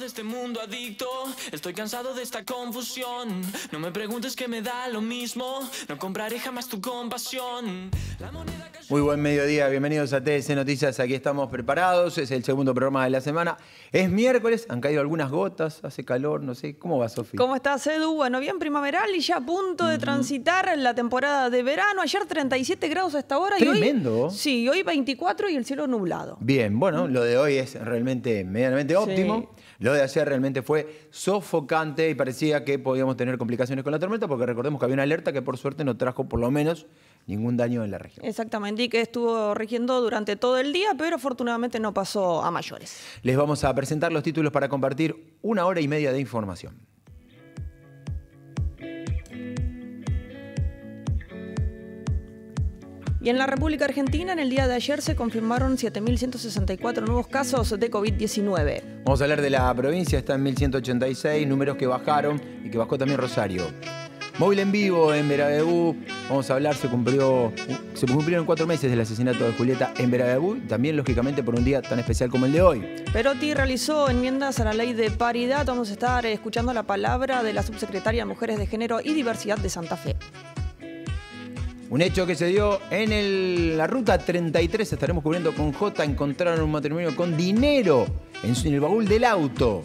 de este mundo adicto, estoy cansado de esta confusión. No me preguntes que me da lo mismo, no compraré jamás tu compasión. La moneda cayó- Muy buen mediodía, bienvenidos a TS Noticias, aquí estamos preparados, es el segundo programa de la semana. Es miércoles, han caído algunas gotas, hace calor, no sé, ¿cómo va Sofía? ¿Cómo estás, Edu? Bueno, bien primaveral y ya a punto de transitar la temporada de verano. Ayer 37 grados a esta hora. Tremendo. Y hoy, sí, hoy 24 y el cielo nublado. Bien, bueno, lo de hoy es realmente medianamente óptimo. Lo de ayer realmente fue sofocante y parecía que podíamos tener complicaciones con la tormenta porque recordemos que había una alerta que por suerte no trajo por lo menos ningún daño en la región. Exactamente, y que estuvo rigiendo durante todo el día, pero afortunadamente no pasó a mayores. Les vamos a presentar los títulos para compartir una hora y media de información. Y en la República Argentina, en el día de ayer se confirmaron 7.164 nuevos casos de COVID-19. Vamos a hablar de la provincia, está en 1186, números que bajaron y que bajó también Rosario. Móvil en vivo en Veradebú, vamos a hablar, se cumplió, se cumplieron cuatro meses del asesinato de Julieta en Veradebú, y también lógicamente por un día tan especial como el de hoy. Perotti realizó enmiendas a la ley de paridad. Vamos a estar escuchando la palabra de la subsecretaria de Mujeres de Género y Diversidad de Santa Fe. Un hecho que se dio en el- la ruta 33, estaremos cubriendo con J, encontraron un matrimonio con dinero en, el baúl del auto.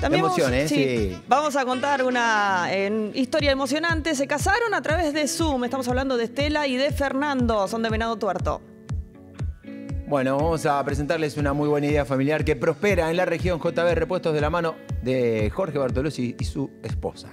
También Emoción, vamos, ¿eh? Sí. vamos a contar una historia emocionante. Se casaron a través de Zoom. Estamos hablando de Estela y de Fernando. Son de Venado Tuerto. Bueno, vamos a presentarles una muy buena idea familiar que prospera en la región JB, repuestos de la mano de Jorge Bartolozzi y su esposa.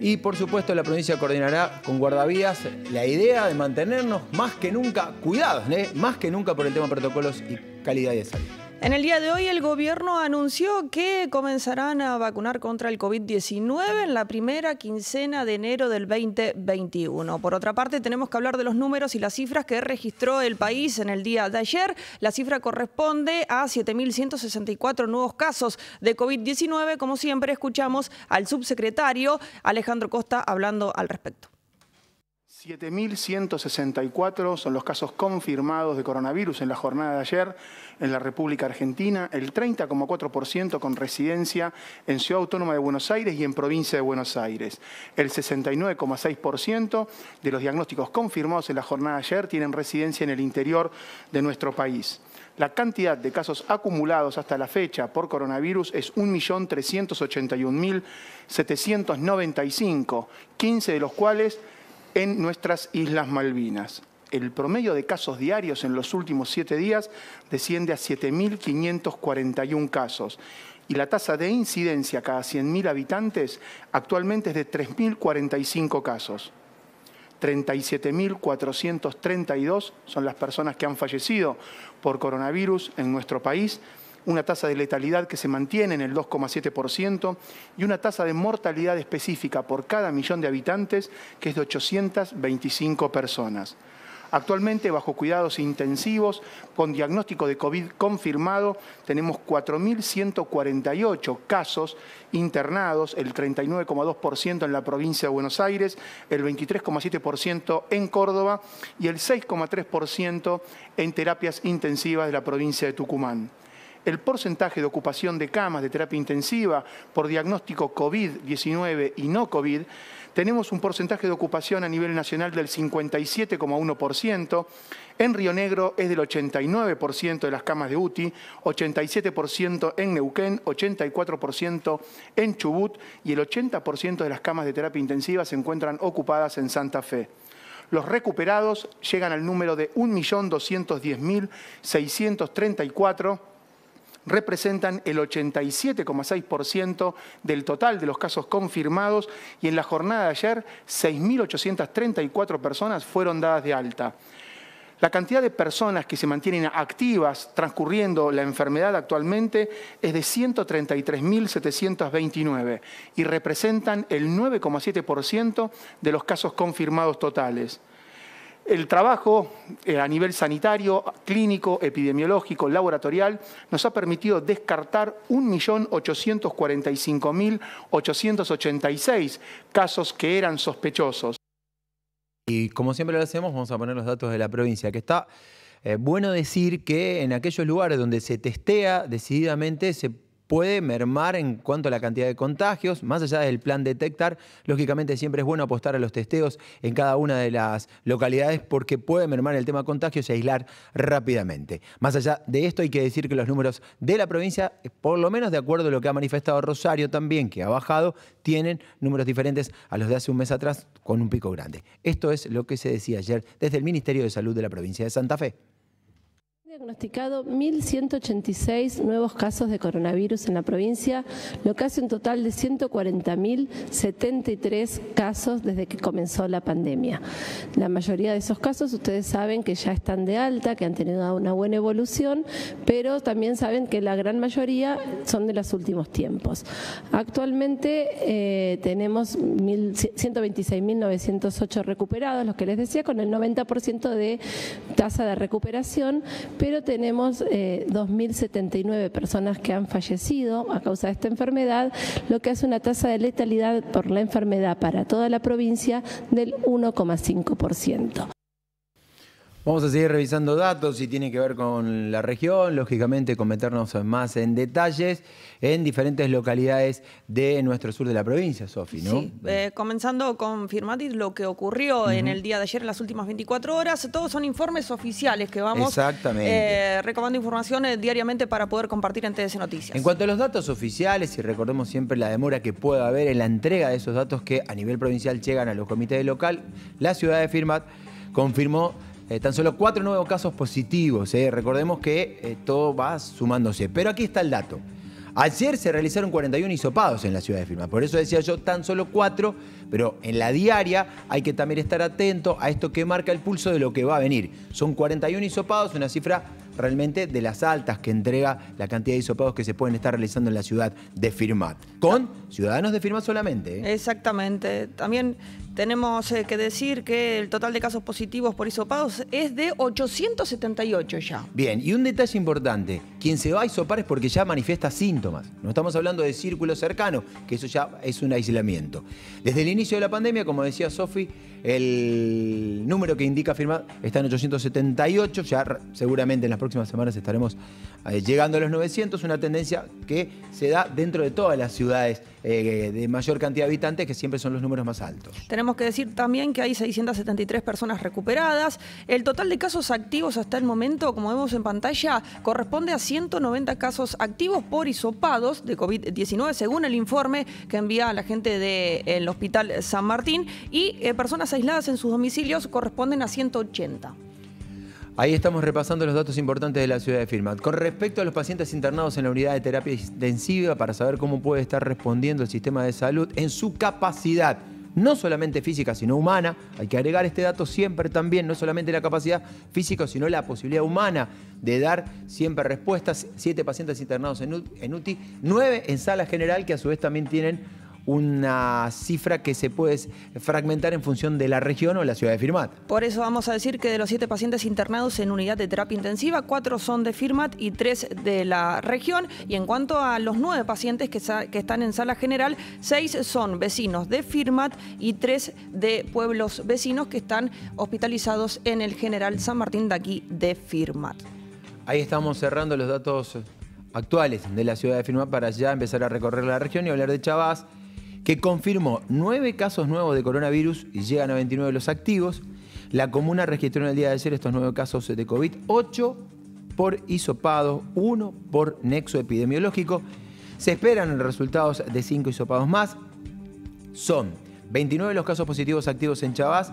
Y por supuesto la provincia coordinará con guardavías la idea de mantenernos más que nunca cuidados, ¿eh? más que nunca por el tema protocolos y calidad de salud. En el día de hoy el gobierno anunció que comenzarán a vacunar contra el COVID-19 en la primera quincena de enero del 2021. Por otra parte, tenemos que hablar de los números y las cifras que registró el país en el día de ayer. La cifra corresponde a 7.164 nuevos casos de COVID-19. Como siempre, escuchamos al subsecretario Alejandro Costa hablando al respecto. 7.164 son los casos confirmados de coronavirus en la jornada de ayer en la República Argentina, el 30,4% con residencia en Ciudad Autónoma de Buenos Aires y en Provincia de Buenos Aires. El 69,6% de los diagnósticos confirmados en la jornada de ayer tienen residencia en el interior de nuestro país. La cantidad de casos acumulados hasta la fecha por coronavirus es 1.381.795, 15 de los cuales en nuestras Islas Malvinas. El promedio de casos diarios en los últimos siete días desciende a 7.541 casos y la tasa de incidencia cada 100.000 habitantes actualmente es de 3.045 casos. 37.432 son las personas que han fallecido por coronavirus en nuestro país, una tasa de letalidad que se mantiene en el 2,7% y una tasa de mortalidad específica por cada millón de habitantes que es de 825 personas. Actualmente, bajo cuidados intensivos, con diagnóstico de COVID confirmado, tenemos 4.148 casos internados, el 39,2% en la provincia de Buenos Aires, el 23,7% en Córdoba y el 6,3% en terapias intensivas de la provincia de Tucumán el porcentaje de ocupación de camas de terapia intensiva por diagnóstico COVID-19 y no COVID, tenemos un porcentaje de ocupación a nivel nacional del 57,1%, en Río Negro es del 89% de las camas de UTI, 87% en Neuquén, 84% en Chubut y el 80% de las camas de terapia intensiva se encuentran ocupadas en Santa Fe. Los recuperados llegan al número de 1.210.634 representan el 87,6% del total de los casos confirmados y en la jornada de ayer 6.834 personas fueron dadas de alta. La cantidad de personas que se mantienen activas transcurriendo la enfermedad actualmente es de 133.729 y representan el 9,7% de los casos confirmados totales. El trabajo eh, a nivel sanitario, clínico, epidemiológico, laboratorial, nos ha permitido descartar 1.845.886 casos que eran sospechosos. Y como siempre lo hacemos, vamos a poner los datos de la provincia, que está eh, bueno decir que en aquellos lugares donde se testea decididamente se puede mermar en cuanto a la cantidad de contagios, más allá del plan detectar, lógicamente siempre es bueno apostar a los testeos en cada una de las localidades porque puede mermar el tema de contagios y aislar rápidamente. Más allá de esto hay que decir que los números de la provincia, por lo menos de acuerdo a lo que ha manifestado Rosario también, que ha bajado, tienen números diferentes a los de hace un mes atrás con un pico grande. Esto es lo que se decía ayer desde el Ministerio de Salud de la provincia de Santa Fe diagnosticado 1.186 nuevos casos de coronavirus en la provincia, lo que hace un total de 140.073 casos desde que comenzó la pandemia. La mayoría de esos casos ustedes saben que ya están de alta, que han tenido una buena evolución, pero también saben que la gran mayoría son de los últimos tiempos. Actualmente eh, tenemos 126.908 recuperados, los que les decía, con el 90% de tasa de recuperación, pero tenemos 2.079 eh, personas que han fallecido a causa de esta enfermedad, lo que hace una tasa de letalidad por la enfermedad para toda la provincia del 1,5%. Vamos a seguir revisando datos y tiene que ver con la región, lógicamente con meternos más en detalles en diferentes localidades de nuestro sur de la provincia, Sofi, ¿no? Sí, eh, comenzando con Firmatis, lo que ocurrió en el día de ayer, en las últimas 24 horas, todos son informes oficiales que vamos eh, recabando información diariamente para poder compartir en TDC Noticias. En cuanto a los datos oficiales, y recordemos siempre la demora que pueda haber en la entrega de esos datos que a nivel provincial llegan a los comités local, la ciudad de Firmat confirmó eh, tan solo cuatro nuevos casos positivos. Eh. Recordemos que eh, todo va sumándose. Pero aquí está el dato. Ayer se realizaron 41 hisopados en la ciudad de Firma. Por eso decía yo tan solo cuatro, pero en la diaria hay que también estar atento a esto que marca el pulso de lo que va a venir. Son 41 hisopados, una cifra realmente de las altas que entrega la cantidad de hisopados que se pueden estar realizando en la ciudad de Firmat. Con ciudadanos de Firmat solamente. Exactamente. También tenemos eh, que decir que el total de casos positivos por hisopados es de 878 ya. Bien, y un detalle importante, quien se va a hisopar es porque ya manifiesta síntomas. No estamos hablando de círculo cercano, que eso ya es un aislamiento. Desde el inicio de la pandemia, como decía Sofi, el número que indica firmar está en 878, ya seguramente en las próximas semanas estaremos eh, llegando a los 900, una tendencia que se da dentro de todas las ciudades eh, de mayor cantidad de habitantes, que siempre son los números más altos. Tenemos que decir también que hay 673 personas recuperadas. El total de casos activos hasta el momento, como vemos en pantalla, corresponde a 190 casos activos por hisopados de COVID-19, según el informe que envía la gente del Hospital San Martín, y eh, personas aisladas en sus domicilios corresponden a 180. Ahí estamos repasando los datos importantes de la ciudad de Firmat. Con respecto a los pacientes internados en la unidad de terapia intensiva, para saber cómo puede estar respondiendo el sistema de salud en su capacidad, no solamente física, sino humana, hay que agregar este dato siempre también, no solamente la capacidad física, sino la posibilidad humana de dar siempre respuestas. Siete pacientes internados en UTI, nueve en sala general, que a su vez también tienen una cifra que se puede fragmentar en función de la región o la ciudad de Firmat. Por eso vamos a decir que de los siete pacientes internados en unidad de terapia intensiva, cuatro son de Firmat y tres de la región. Y en cuanto a los nueve pacientes que, están en sala general, seis son vecinos de Firmat y tres de pueblos vecinos que están hospitalizados en el General San Martín de aquí de Firmat. Ahí estamos cerrando los datos actuales de la ciudad de Firmat para ya empezar a recorrer la región y hablar de Chavás que confirmó nueve casos nuevos de coronavirus y llegan a 29 los activos. La comuna registró en el día de ayer estos nueve casos de COVID, 8 por hisopado, 1 por nexo epidemiológico. Se esperan resultados de 5 hisopados más. Son 29 los casos positivos activos en Chavás,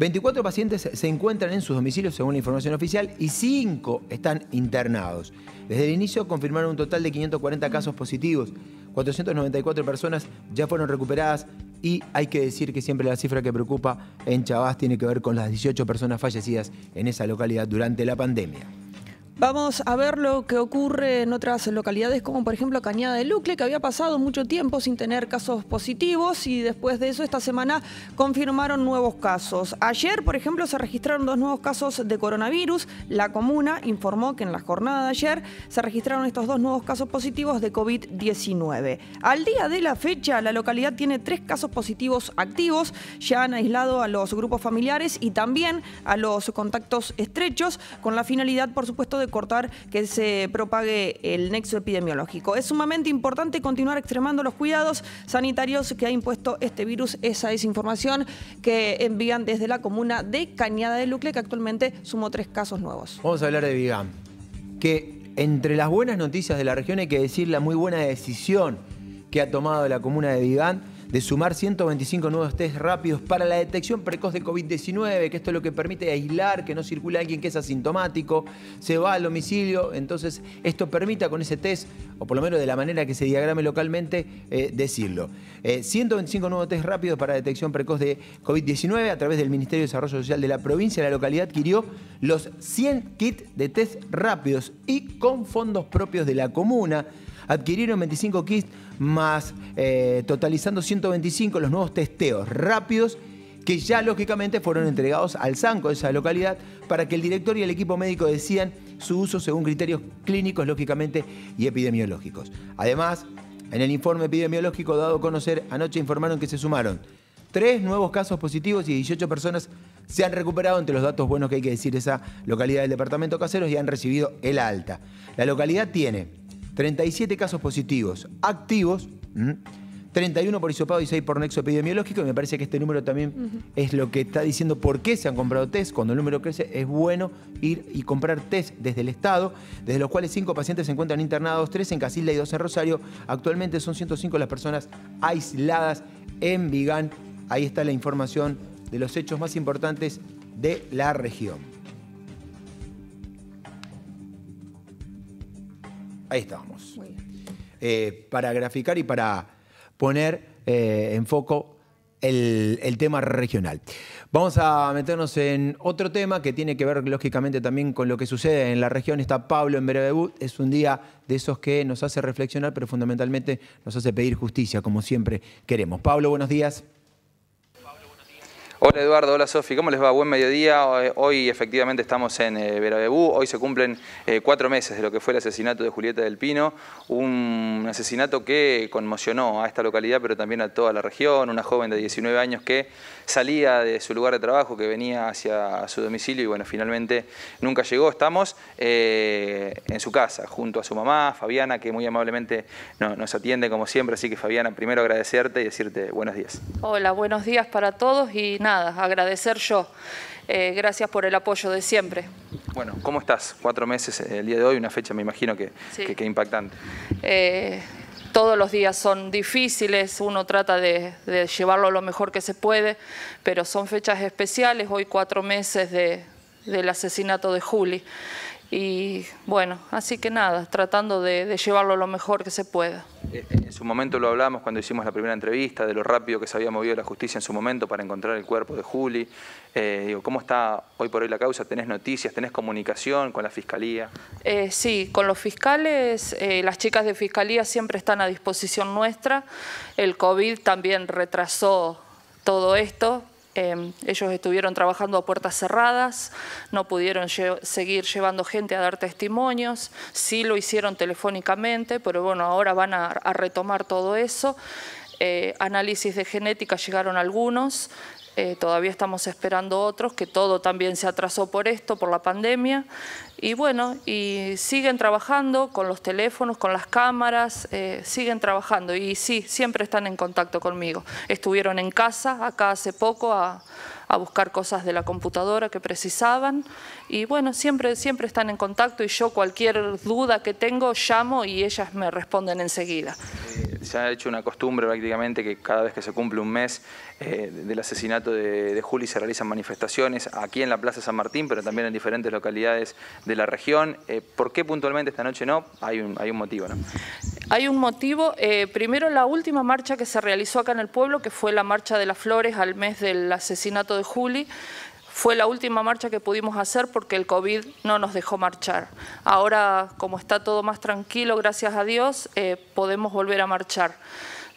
24 pacientes se encuentran en sus domicilios según la información oficial y 5 están internados. Desde el inicio confirmaron un total de 540 casos positivos. 494 personas ya fueron recuperadas y hay que decir que siempre la cifra que preocupa en Chavás tiene que ver con las 18 personas fallecidas en esa localidad durante la pandemia. Vamos a ver lo que ocurre en otras localidades, como por ejemplo Cañada de Lucle, que había pasado mucho tiempo sin tener casos positivos y después de eso esta semana confirmaron nuevos casos. Ayer, por ejemplo, se registraron dos nuevos casos de coronavirus. La comuna informó que en la jornada de ayer se registraron estos dos nuevos casos positivos de COVID-19. Al día de la fecha, la localidad tiene tres casos positivos activos. Ya han aislado a los grupos familiares y también a los contactos estrechos, con la finalidad, por supuesto, de cortar que se propague el nexo epidemiológico. Es sumamente importante continuar extremando los cuidados sanitarios que ha impuesto este virus. Esa es información que envían desde la comuna de Cañada de Lucle, que actualmente sumó tres casos nuevos. Vamos a hablar de Vigam. Que entre las buenas noticias de la región hay que decir la muy buena decisión que ha tomado la comuna de Vigán de sumar 125 nuevos test rápidos para la detección precoz de COVID-19, que esto es lo que permite aislar, que no circule alguien que es asintomático, se va al domicilio, entonces esto permita con ese test, o por lo menos de la manera que se diagrame localmente, eh, decirlo. 125 eh, nuevos test rápidos para detección precoz de COVID-19 a través del Ministerio de Desarrollo Social de la provincia, la localidad adquirió los 100 kits de test rápidos y con fondos propios de la comuna adquirieron 25 kits más eh, totalizando 125 los nuevos testeos rápidos que ya lógicamente fueron entregados al SANCO de esa localidad para que el director y el equipo médico decidan su uso según criterios clínicos, lógicamente, y epidemiológicos. Además, en el informe epidemiológico dado a conocer, anoche informaron que se sumaron tres nuevos casos positivos y 18 personas se han recuperado entre los datos buenos que hay que decir esa localidad del departamento Caseros y han recibido el alta. La localidad tiene 37 casos positivos activos, 31 por hisopado y 6 por nexo epidemiológico. Y me parece que este número también es lo que está diciendo por qué se han comprado test. Cuando el número crece, es bueno ir y comprar test desde el Estado, desde los cuales 5 pacientes se encuentran internados, 3 en Casilda y 2 en Rosario. Actualmente son 105 las personas aisladas en Vigán. Ahí está la información de los hechos más importantes de la región. Ahí estábamos. Eh, para graficar y para poner eh, en foco el, tema regional. Vamos a meternos en otro tema que tiene que ver lógicamente también con lo que sucede en la región. Está Pablo en Berebebú. Es un día de esos que nos hace reflexionar, pero fundamentalmente nos hace pedir justicia, como siempre queremos. Pablo, buenos días. Hola Eduardo, hola Sofi, ¿cómo les va? Buen mediodía. Hoy efectivamente estamos en eh, Verabebú. Hoy se cumplen eh, cuatro meses de lo que fue el asesinato de Julieta del Pino. Un asesinato que conmocionó a esta localidad, pero también a toda la región. Una joven de 19 años que salía de su lugar de trabajo, que venía hacia su domicilio y bueno, finalmente nunca llegó. Estamos eh, en su casa, junto a su mamá, Fabiana, que muy amablemente nos atiende como siempre. Así que Fabiana, primero agradecerte y decirte buenos días. Hola, buenos días para todos y nada agradecer yo. Eh, gracias por el apoyo de siempre. Bueno, ¿cómo estás? Cuatro meses eh, el día de hoy, una fecha me imagino que, que, impactante. Eh, todos los días son difíciles, uno trata de, llevarlo lo mejor que se puede, pero son fechas especiales, hoy cuatro meses del asesinato de Juli. Y bueno, así que nada, tratando de, llevarlo lo mejor que se pueda. Eh, en su momento lo hablamos cuando hicimos la primera entrevista, de lo rápido que se había movido la justicia en su momento para encontrar el cuerpo de Juli. Eh, digo, ¿Cómo está hoy por hoy la causa? ¿Tenés noticias? ¿Tenés comunicación con la Fiscalía? Eh, sí, con los fiscales, las chicas de Fiscalía siempre están a disposición nuestra. El COVID también retrasó todo esto, Em, ellos estuvieron trabajando a puertas cerradas, no pudieron seguir llevando gente a dar testimonios, sí lo hicieron telefónicamente, pero bueno, ahora van a, retomar todo eso. Eh, análisis de genética llegaron algunos, eh, todavía estamos esperando otros, que todo también se atrasó por esto, por la pandemia. Y bueno, y siguen trabajando con los teléfonos, con las cámaras, eh, siguen trabajando. Y sí, siempre están en contacto conmigo. Estuvieron en casa acá hace poco a, a buscar cosas de la computadora que precisaban y bueno, siempre, siempre están en contacto y yo cualquier duda que tengo llamo y ellas me responden enseguida. Eh, se ha hecho una costumbre prácticamente que cada vez que se cumple un mes eh, del asesinato de, Juli se realizan manifestaciones aquí en la Plaza San Martín, pero también en diferentes localidades de la región. Eh, ¿Por qué puntualmente esta noche no? Hay un, hay un motivo, ¿no? Hay un motivo. primero, la última marcha que se realizó acá en el pueblo, que fue la Marcha de las Flores al mes del asesinato de Juli, fue la última marcha que pudimos hacer porque el COVID no nos dejó marchar. Ahora, como está todo más tranquilo, gracias a Dios, eh, podemos volver a marchar.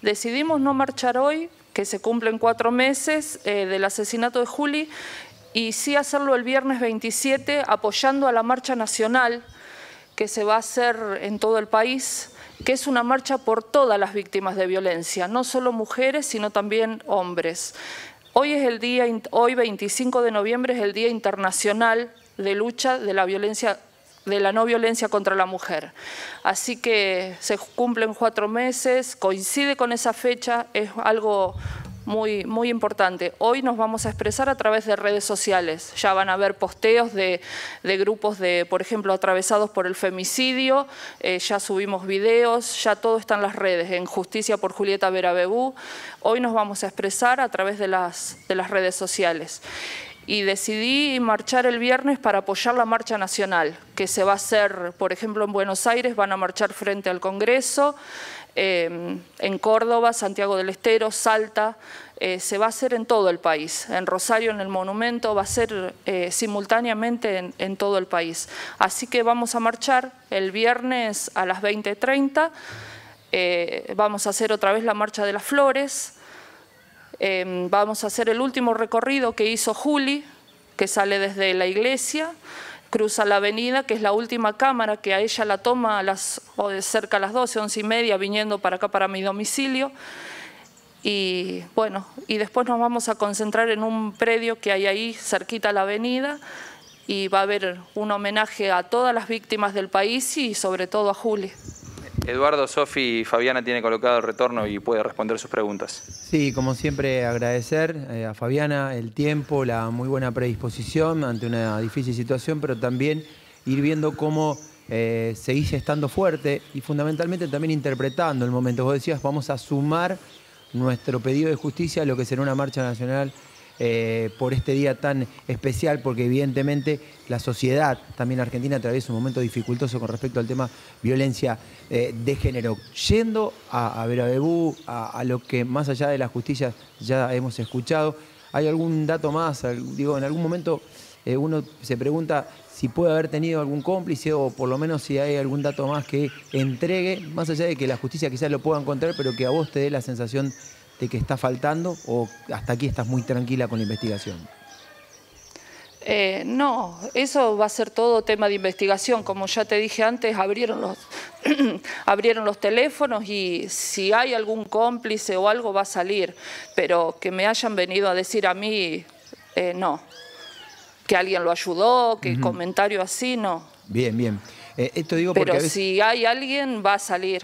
Decidimos no marchar hoy, que se cumplen cuatro meses eh, del asesinato de Juli, y sí hacerlo el viernes 27 apoyando a la marcha nacional que se va a hacer en todo el país, que es una marcha por todas las víctimas de violencia, no solo mujeres, sino también hombres. Hoy es el día, hoy 25 de noviembre es el Día Internacional de Lucha de la Violencia de la no violencia contra la mujer. Así que se cumplen cuatro meses, coincide con esa fecha, es algo muy, muy importante. Hoy nos vamos a expresar a través de redes sociales. Ya van a haber posteos de, grupos, de, por ejemplo, atravesados por el femicidio. Eh, ya subimos videos, ya todo está en las redes, en Justicia por Julieta Vera Bebú. Hoy nos vamos a expresar a través de las, de las redes sociales. Y decidí marchar el viernes para apoyar la marcha nacional, que se va a hacer, por ejemplo, en Buenos Aires, van a marchar frente al Congreso. Em, en Córdoba, Santiago del Estero, Salta, eh, se va a hacer en todo el país. En Rosario, en el Monumento, va a ser eh, simultáneamente en, todo el país. Así que vamos a marchar el viernes a las 20.30. Eh, vamos a hacer otra vez la Marcha de las Flores. Em, vamos a hacer el último recorrido que hizo Juli, que sale desde la iglesia cruza la avenida, que es la última cámara que a ella la toma a las, o de cerca a las 12, 11 y media, viniendo para acá, para mi domicilio. Y bueno, y después nos vamos a concentrar en un predio que hay ahí, cerquita a la avenida, y va a haber un homenaje a todas las víctimas del país y sobre todo a Juli. Eduardo, Sofi y Fabiana tiene colocado el retorno y puede responder sus preguntas. Sí, como siempre agradecer eh, a Fabiana el tiempo, la muy buena predisposición ante una difícil situación, pero también ir viendo cómo eh, seguís estando fuerte y fundamentalmente también interpretando el momento. Vos decías, vamos a sumar nuestro pedido de justicia a lo que será una marcha nacional eh, por este día tan especial, porque evidentemente la sociedad también argentina atraviesa un momento dificultoso con respecto al tema violencia eh, de género. Yendo a, a Verabebú, a, lo que más allá de la justicia ya hemos escuchado, ¿hay algún dato más? Digo, en algún momento eh, uno se pregunta si puede haber tenido algún cómplice o por lo menos si hay algún dato más que entregue, más allá de que la justicia quizás lo pueda encontrar, pero que a vos te dé la sensación de que está faltando o hasta aquí estás muy tranquila con la investigación? Eh, no, eso va a ser todo tema de investigación. Como ya te dije antes, abrieron los, abrieron los teléfonos y si hay algún cómplice o algo va a salir. Pero que me hayan venido a decir a mí, eh, no. Que alguien lo ayudó, que comentario así, no. Bien, bien. Eh, esto digo porque Pero si hay alguien, va a salir.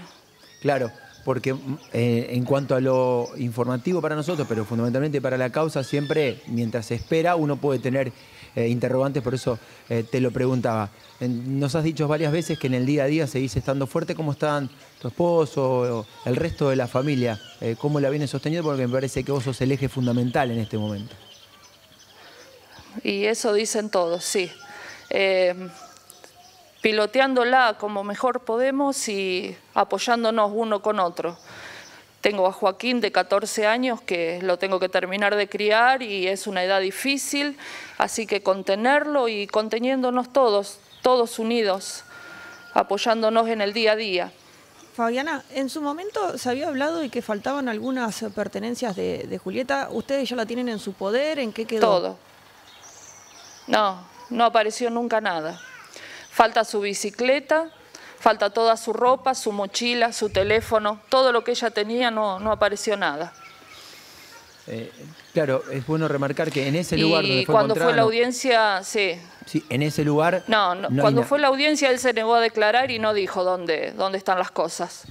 Claro, porque eh, en cuanto a lo informativo para nosotros, pero fundamentalmente para la causa, siempre mientras se espera uno puede tener eh, interrogantes, por eso eh, te lo preguntaba. nos has dicho varias veces que en el día a día seguís estando fuerte, ¿cómo están tu esposo, el resto de la familia? ¿Cómo la viene sosteniendo? Porque me parece que vos sos el eje fundamental en este momento. Y eso dicen todos, sí piloteándola como mejor podemos y apoyándonos uno con otro. Tengo a Joaquín de 14 años que lo tengo que terminar de criar y es una edad difícil, así que contenerlo y conteniéndonos todos, todos unidos, apoyándonos en el día a día. Fabiana, en su momento se había hablado de que faltaban algunas pertenencias de, de Julieta. ¿Ustedes ya la tienen en su poder? ¿En qué quedó? Todo. No, no apareció nunca nada. Falta su bicicleta, falta toda su ropa, su mochila, su teléfono, todo lo que ella tenía no, no apareció nada. Eh, claro, es bueno remarcar que en ese lugar donde fue cuando fue la audiencia, sí. Sí, en ese lugar. No, cuando fue la audiencia él se negó a declarar y no dijo dónde, dónde están las cosas.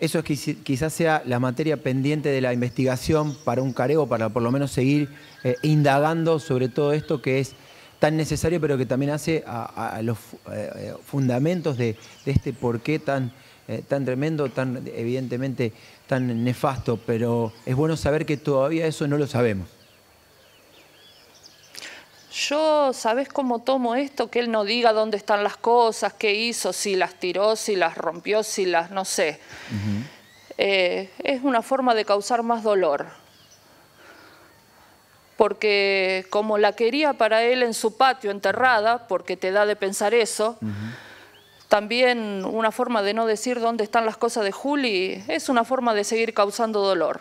Eso es quizás sea la materia pendiente de la investigación para un careo, para por lo menos seguir eh, indagando sobre todo esto que es tan necesario, pero que también hace a, los eh, eh, fundamentos de, este porqué tan, eh, tan tremendo, tan evidentemente tan nefasto, pero es bueno saber que todavía eso no lo sabemos. Yo, ¿sabes cómo tomo esto? Que él no diga dónde están las cosas, qué hizo, si las tiró, si las rompió, si las, no sé. es una forma de causar más dolor. Porque como la quería para él en su patio enterrada, porque te da de pensar eso, también una forma de no decir dónde están las cosas de Juli es una forma de seguir causando dolor.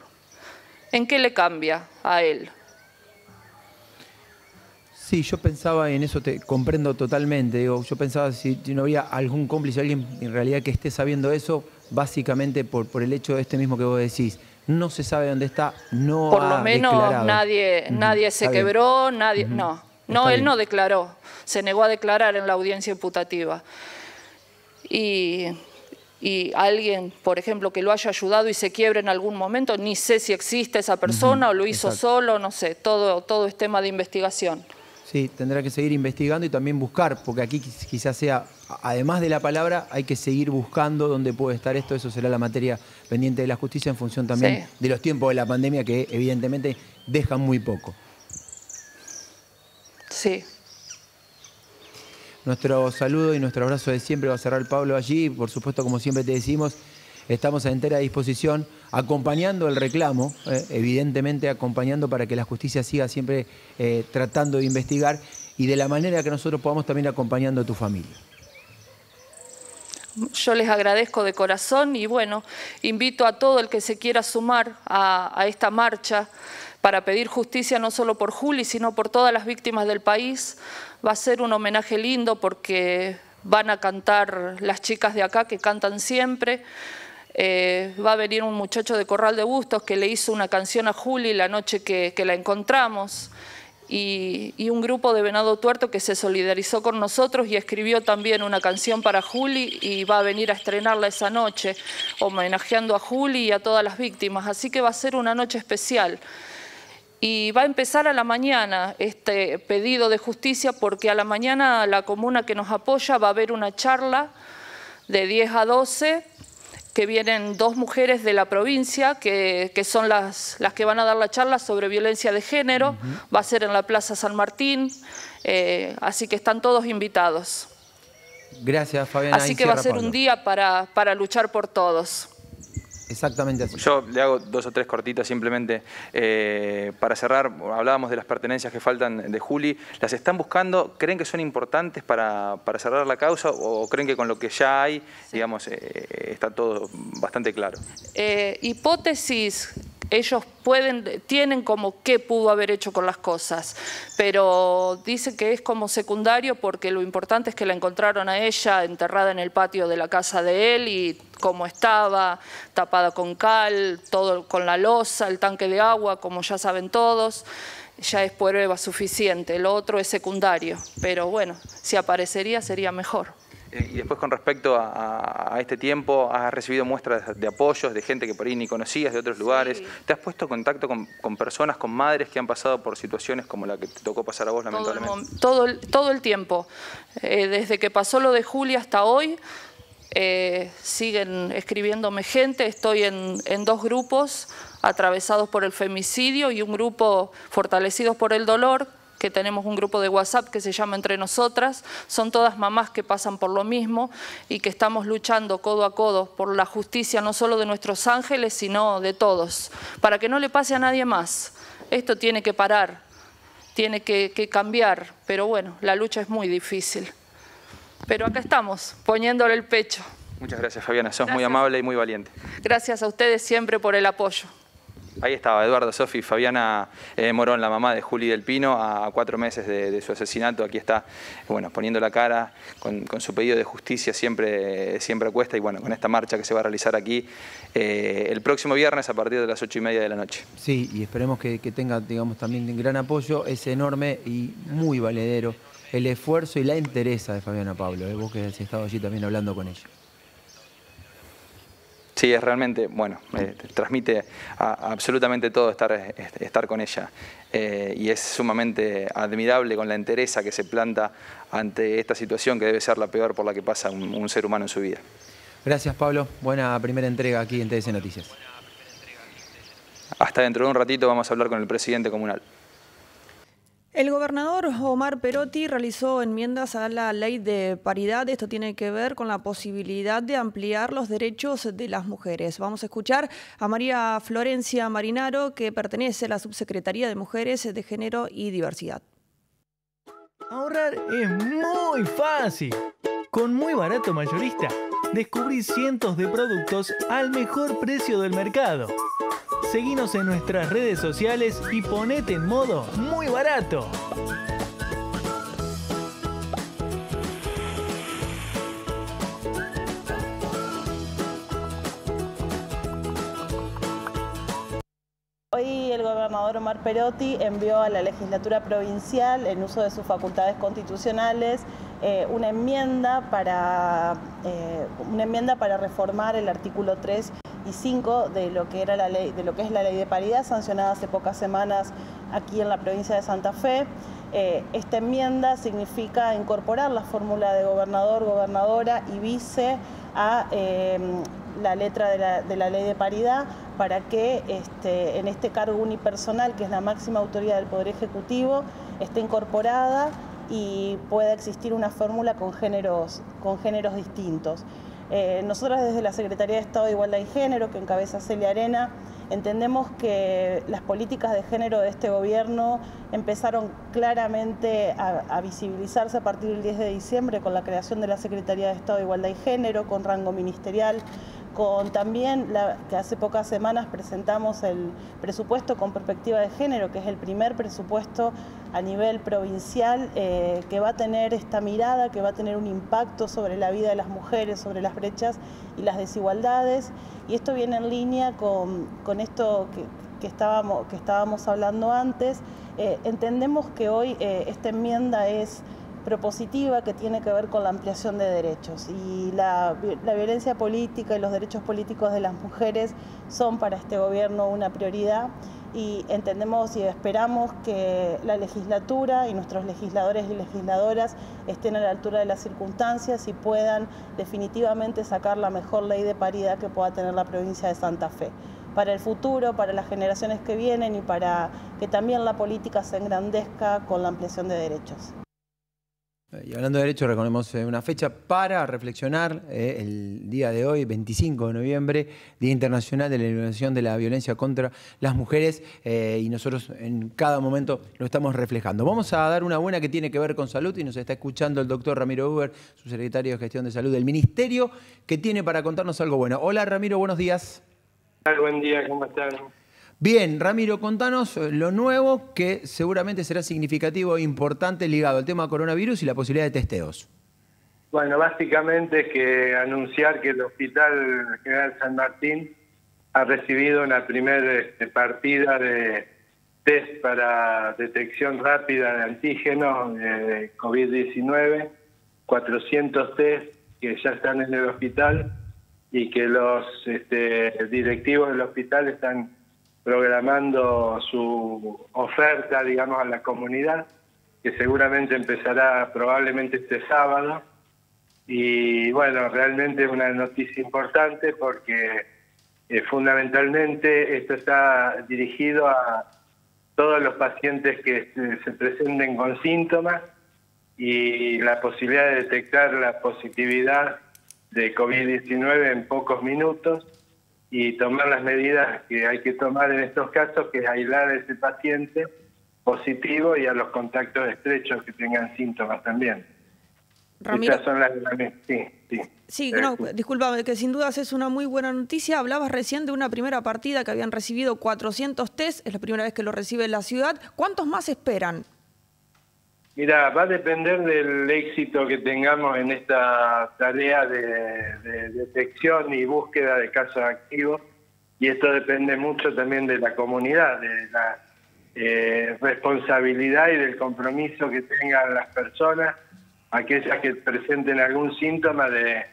¿En qué le cambia a él? Sí, yo pensaba en eso, te comprendo totalmente. yo pensaba si no había algún cómplice, alguien en realidad que esté sabiendo eso, básicamente por, por el hecho de este mismo que vos decís. No se sabe dónde está, no Por lo menos nadie, nadie se quebró, nadie. No, no, él no declaró. Se negó a declarar en la audiencia imputativa y, alguien, por ejemplo, que lo haya ayudado y se quiebre en algún momento, ni sé si existe esa persona o lo hizo solo, no sé, todo, todo es tema de investigación. Sí, tendrá que seguir investigando y también buscar, porque aquí quizás sea, además de la palabra, hay que seguir buscando dónde puede estar esto, eso será la materia pendiente de la justicia en función también de los tiempos de la pandemia que evidentemente dejan muy poco. Sí. Nuestro saludo y nuestro abrazo de siempre va a cerrar Pablo allí. Por supuesto, como siempre te decimos, estamos a entera disposición, acompañando el reclamo, eh, evidentemente acompañando para que la justicia siga siempre eh, tratando de investigar y de la manera que nosotros podamos también acompañando a tu familia. Yo les agradezco de corazón y bueno, invito a todo el que se quiera sumar a esta marcha para pedir justicia no solo por Juli, sino por todas las víctimas del país. Va a ser un homenaje lindo porque van a cantar las chicas de acá que cantan siempre. Eh, va a venir un muchacho de Corral de Bustos que le hizo una canción a Juli la noche que, la encontramos. Y, un grupo de Venado Tuerto que se solidarizó con nosotros y escribió también una canción para Juli y va a venir a estrenarla esa noche, homenajeando a Juli y a todas las víctimas. Así que va a ser una noche especial y va a empezar a la mañana este pedido de justicia porque a la mañana la comuna que nos apoya va a haber una charla de 10 a 12 que vienen dos mujeres de la provincia que, son las, las, que van a dar la charla sobre violencia de género, va a ser en la Plaza San Martín, eh, así que están todos invitados. Gracias, Fabiana. Así que va a ser un día para, para luchar por todos. Exactamente así. Yo le hago dos o tres cortitas simplemente eh, para cerrar. Hablábamos de las pertenencias que faltan de Juli. ¿Las están buscando? ¿Creen que son importantes para, cerrar la causa o creen que con lo que ya hay, digamos, eh, está todo bastante claro? Eh, hipótesis ellos pueden, tienen como qué pudo haber hecho con las cosas, pero dice que es como secundario porque lo importante es que la encontraron a ella enterrada en el patio de la casa de él y cómo estaba, tapada con cal, todo con la losa, el tanque de agua, como ya saben todos, ya es prueba suficiente. Lo otro es secundario, pero bueno, si aparecería sería mejor. Eh, y después con respecto a, este tiempo, has recibido muestras de apoyos de gente que por ahí ni conocías de otros lugares. ¿Te has puesto en contacto con, personas, con madres que han pasado por situaciones como la que te tocó pasar a vos, lamentablemente? Todo el, todo el, tiempo. Eh, desde que pasó lo de Julia hasta hoy, eh, siguen escribiéndome gente. Estoy en, en dos grupos atravesados por el femicidio y un grupo fortalecidos por el dolor que tenemos un grupo de WhatsApp que se llama Entre Nosotras, son todas mamás que pasan por lo mismo y que estamos luchando codo a codo por la justicia no solo de nuestros ángeles, sino de todos, para que no le pase a nadie más. Esto tiene que parar, tiene que, cambiar, pero bueno, la lucha es muy difícil. Pero acá estamos, poniéndole el pecho. Muchas gracias, Fabiana. Sos muy amable y muy valiente. Gracias a ustedes siempre por el apoyo. Ahí estaba Eduardo Sofi, Fabiana eh, Morón, la mamá de Juli del Pino, a, cuatro meses de, su asesinato. Aquí está, bueno, poniendo la cara con, su pedido de justicia siempre, siempre cuesta y bueno, con esta marcha que se va a realizar aquí eh, el próximo viernes a partir de las ocho y media de la noche. Sí, y esperemos que, tenga, digamos, también un gran apoyo. Es enorme y muy valedero el esfuerzo y la interesa de Fabiana Pablo. ¿eh? Vos que has estado allí también hablando con ella. Sí, es realmente, bueno, eh, transmite absolutamente todo estar, estar con ella. Eh, y es sumamente admirable con la entereza que se planta ante esta situación que debe ser la peor por la que pasa un, ser humano en su vida. Gracias, Pablo. Buena primera entrega aquí en TDC Noticias. Hasta dentro de un ratito vamos a hablar con el presidente comunal. El gobernador Omar Perotti realizó enmiendas a la ley de paridad. Esto tiene que ver con la posibilidad de ampliar los derechos de las mujeres. Vamos a escuchar a María Florencia Marinaro, que pertenece a la Subsecretaría de Mujeres de Género y Diversidad. Ahorrar es muy fácil. Con muy barato mayorista, descubrí cientos de productos al mejor precio del mercado. Seguinos en nuestras redes sociales y ponete en modo muy barato. Hoy el gobernador Omar Perotti envió a la legislatura provincial, en uso de sus facultades constitucionales, eh, una, enmienda para, eh, una enmienda para reformar el artículo 3 y 5 de lo que era la ley, de lo que es la ley de paridad sancionada hace pocas semanas aquí en la provincia de Santa Fe. Eh, esta enmienda significa incorporar la fórmula de gobernador, gobernadora y vice a em, la letra de la, ley de paridad para que este, en este cargo unipersonal, que es la máxima autoridad del Poder Ejecutivo, esté incorporada y pueda existir una fórmula con géneros, con géneros distintos. Eh, nosotros desde la Secretaría de Estado de Igualdad y Género, que encabeza Celia Arena, entendemos que las políticas de género de este gobierno empezaron claramente a, visibilizarse a partir del 10 de diciembre con la creación de la Secretaría de Estado de Igualdad y Género, con rango ministerial, con también la, que hace pocas semanas presentamos el presupuesto con perspectiva de género, que es el primer presupuesto a nivel provincial que va a tener esta mirada, que va a tener un impacto sobre la vida de las mujeres, sobre las brechas y las desigualdades. Y esto viene en línea con, esto que, estábamos, hablando antes. entendemos que hoy esta enmienda es propositiva que tiene que ver con la ampliación de derechos. Y la, violencia política y los derechos políticos de las mujeres son para este gobierno una prioridad y entendemos y esperamos que la legislatura y nuestros legisladores y legisladoras estén a la altura de las circunstancias y puedan definitivamente sacar la mejor ley de paridad que pueda tener la provincia de Santa Fe para el futuro, para las generaciones que vienen y para que también la política se engrandezca con la ampliación de derechos. Y hablando de derecho, reconocemos eh, una fecha para reflexionar eh, el día de hoy, 25 de noviembre, Día Internacional de la Eliminación de la Violencia contra las Mujeres, eh, y nosotros en cada momento lo estamos reflejando. Vamos a dar una buena que tiene que ver con salud y nos está escuchando el doctor Ramiro Uber, su secretario de Gestión de Salud del Ministerio, que tiene para contarnos algo bueno. Hola Ramiro, buenos días. Buen día, ¿cómo están? Bien, Ramiro, contanos eh, lo nuevo que seguramente será significativo e importante ligado al tema coronavirus y la posibilidad de testeos. Bueno, básicamente es que anunciar que el Hospital General San Martín ha recibido una primera este, partida de test para detección rápida de antígenos de COVID-19, 400 test que ya están en el hospital y que los este, directivos del hospital están programando su oferta, digamos, a la comunidad, que seguramente empezará probablemente este sábado. Y bueno, realmente es una noticia importante porque eh, fundamentalmente esto está dirigido a todos los pacientes que se presenten con síntomas y la posibilidad de detectar la positividad de COVID-19 en pocos minutos y tomar las medidas que hay que tomar en estos casos, que es aislar a ese paciente positivo y a los contactos estrechos que tengan síntomas también. Ramiro. Estas son las... Sí, sí. Sí, no, disculpa, que sin dudas es una muy buena noticia. Hablabas recién de una primera partida que habían recibido 400 test, es la primera vez que lo recibe la ciudad. ¿Cuántos más esperan? Mira, va a depender del éxito que tengamos en esta tarea de, detección y búsqueda de casos activos y esto depende mucho también de la comunidad, de la eh, responsabilidad y del compromiso que tengan las personas, aquellas que presenten algún síntoma de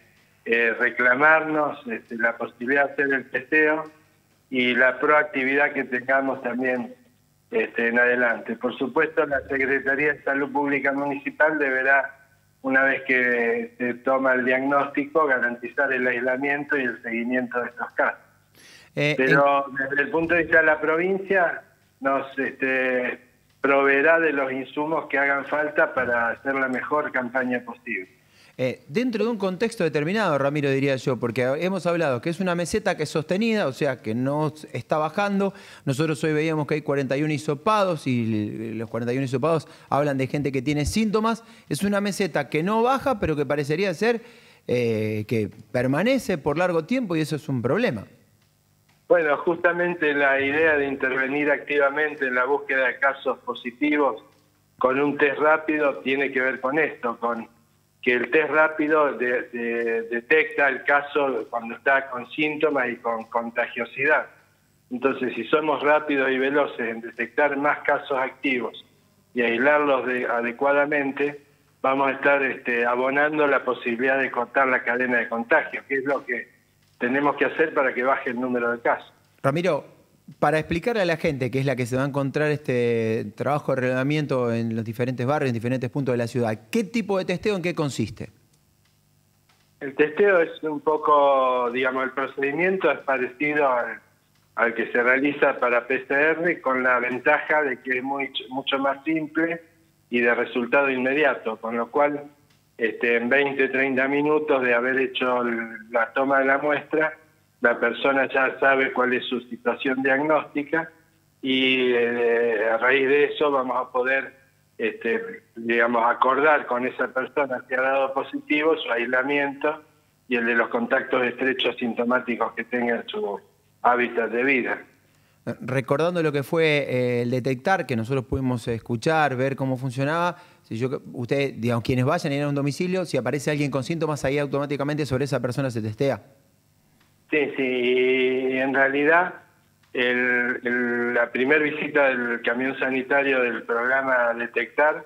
eh, reclamarnos este, la posibilidad de hacer el testeo y la proactividad que tengamos también este, en adelante. Por supuesto, la Secretaría de Salud Pública Municipal deberá, una vez que se toma el diagnóstico, garantizar el aislamiento y el seguimiento de estos casos. Eh, Pero desde el punto de vista de la provincia, nos este, proveerá de los insumos que hagan falta para hacer la mejor campaña posible. Eh, dentro de un contexto determinado, Ramiro, diría yo, porque hemos hablado que es una meseta que es sostenida, o sea, que no está bajando. Nosotros hoy veíamos que hay 41 hisopados y los 41 hisopados hablan de gente que tiene síntomas. Es una meseta que no baja, pero que parecería ser eh, que permanece por largo tiempo y eso es un problema. Bueno, justamente la idea de intervenir activamente en la búsqueda de casos positivos con un test rápido tiene que ver con esto, con que el test rápido detecta el caso cuando está con síntomas y con contagiosidad. Entonces, si somos rápidos y veloces en detectar más casos activos y aislarlos adecuadamente, vamos a estar este, abonando la posibilidad de cortar la cadena de contagio, que es lo que tenemos que hacer para que baje el número de casos. Ramiro, para explicarle a la gente, que es la que se va a encontrar este trabajo de relevamiento en los diferentes barrios, en diferentes puntos de la ciudad, ¿qué tipo de testeo, en qué consiste? El testeo es un poco, digamos, el procedimiento es parecido al, que se realiza para PCR, con la ventaja de que es mucho más simple y de resultado inmediato, con lo cual este, en 20, 30 minutos de haber hecho la toma de la muestra, la persona ya sabe cuál es su situación diagnóstica y eh, a raíz de eso vamos a poder, este, digamos, acordar con esa persona que ha dado positivo su aislamiento y el de los contactos estrechos sintomáticos que tenga en su hábitat de vida. Recordando lo que fue eh, el detectar, que nosotros pudimos escuchar, ver cómo funcionaba, si yo, usted, digamos, quienes vayan a ir a un domicilio, si aparece alguien con síntomas, ahí automáticamente sobre esa persona se testea. Sí, sí, en realidad la primera visita del camión sanitario del programa Detectar,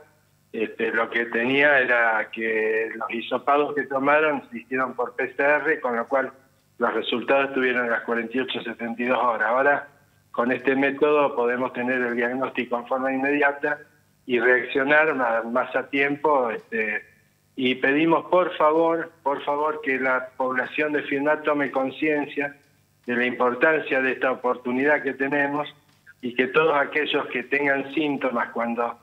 este, lo que tenía era que los hisopados que tomaron se hicieron por PCR, con lo cual los resultados estuvieron a las 48-72 horas. Ahora, con este método podemos tener el diagnóstico en forma inmediata y reaccionar más, a tiempo este, y pedimos por favor, por favor que la población de FINMAT tome conciencia de la importancia de esta oportunidad que tenemos y que todos aquellos que tengan síntomas cuando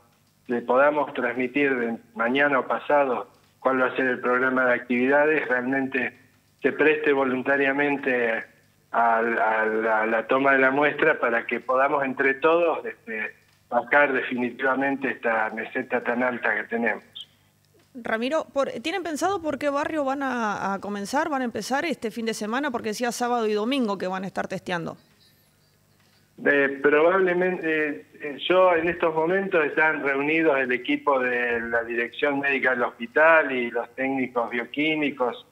le podamos transmitir mañana o pasado cuál va a ser el programa de actividades, realmente se preste voluntariamente a, la, toma de la muestra para que podamos entre todos este, bajar definitivamente esta meseta tan alta que tenemos. Ramiro, ¿tienen pensado por qué barrio van a, comenzar, van a empezar este fin de semana? Porque decía sábado y domingo que van a estar testeando. Eh, probablemente, eh, yo en estos momentos están reunidos el equipo de la dirección médica del hospital y los técnicos bioquímicos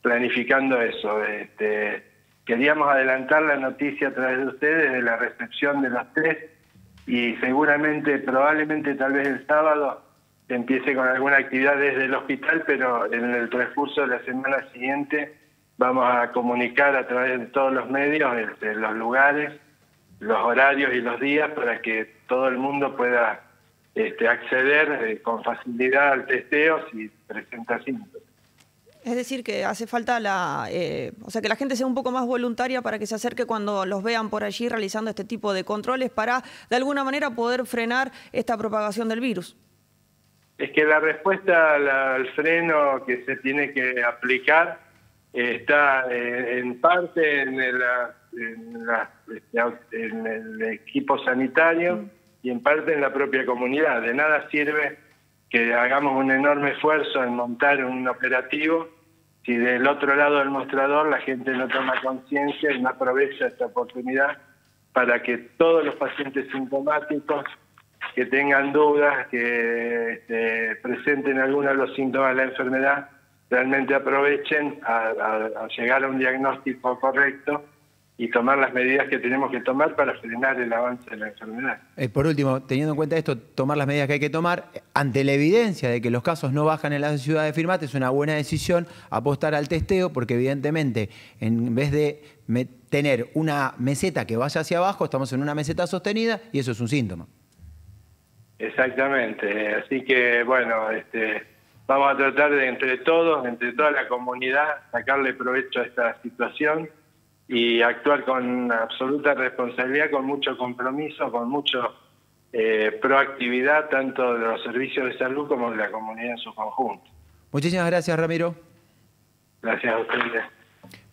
planificando eso. Este, queríamos adelantar la noticia a través de ustedes de la recepción de los test y seguramente, probablemente, tal vez el sábado empiece con alguna actividad desde el hospital, pero en el transcurso de la semana siguiente vamos a comunicar a través de todos los medios, de los lugares, los horarios y los días para que todo el mundo pueda este, acceder eh, con facilidad al testeo si presenta síntomas. Es decir, que hace falta la, eh, o sea, que la gente sea un poco más voluntaria para que se acerque cuando los vean por allí realizando este tipo de controles para, de alguna manera, poder frenar esta propagación del virus. Es que la respuesta al, freno que se tiene que aplicar está eh, en parte en el, en, el equipo sanitario y en parte en la propia comunidad. De nada sirve que hagamos un enorme esfuerzo en montar un operativo si del otro lado del mostrador la gente no toma conciencia y no aprovecha esta oportunidad para que todos los pacientes sintomáticos que tengan dudas, que este, presenten algunos de los síntomas de la enfermedad, realmente aprovechen a llegar a un diagnóstico correcto y tomar las medidas que tenemos que tomar para frenar el avance de la enfermedad. Eh, por último, teniendo en cuenta esto, tomar las medidas que hay que tomar, ante la evidencia de que los casos no bajan en la ciudad de Firmat, es una buena decisión apostar al testeo, porque evidentemente, en vez de tener una meseta que vaya hacia abajo, estamos en una meseta sostenida y eso es un síntoma. Exactamente, así que bueno, este, vamos a tratar de entre todos, entre toda la comunidad, sacarle provecho a esta situación y actuar con absoluta responsabilidad, con mucho compromiso, con mucho eh, proactividad tanto de los servicios de salud como de la comunidad en su conjunto. Muchísimas gracias, Ramiro. Gracias a ustedes.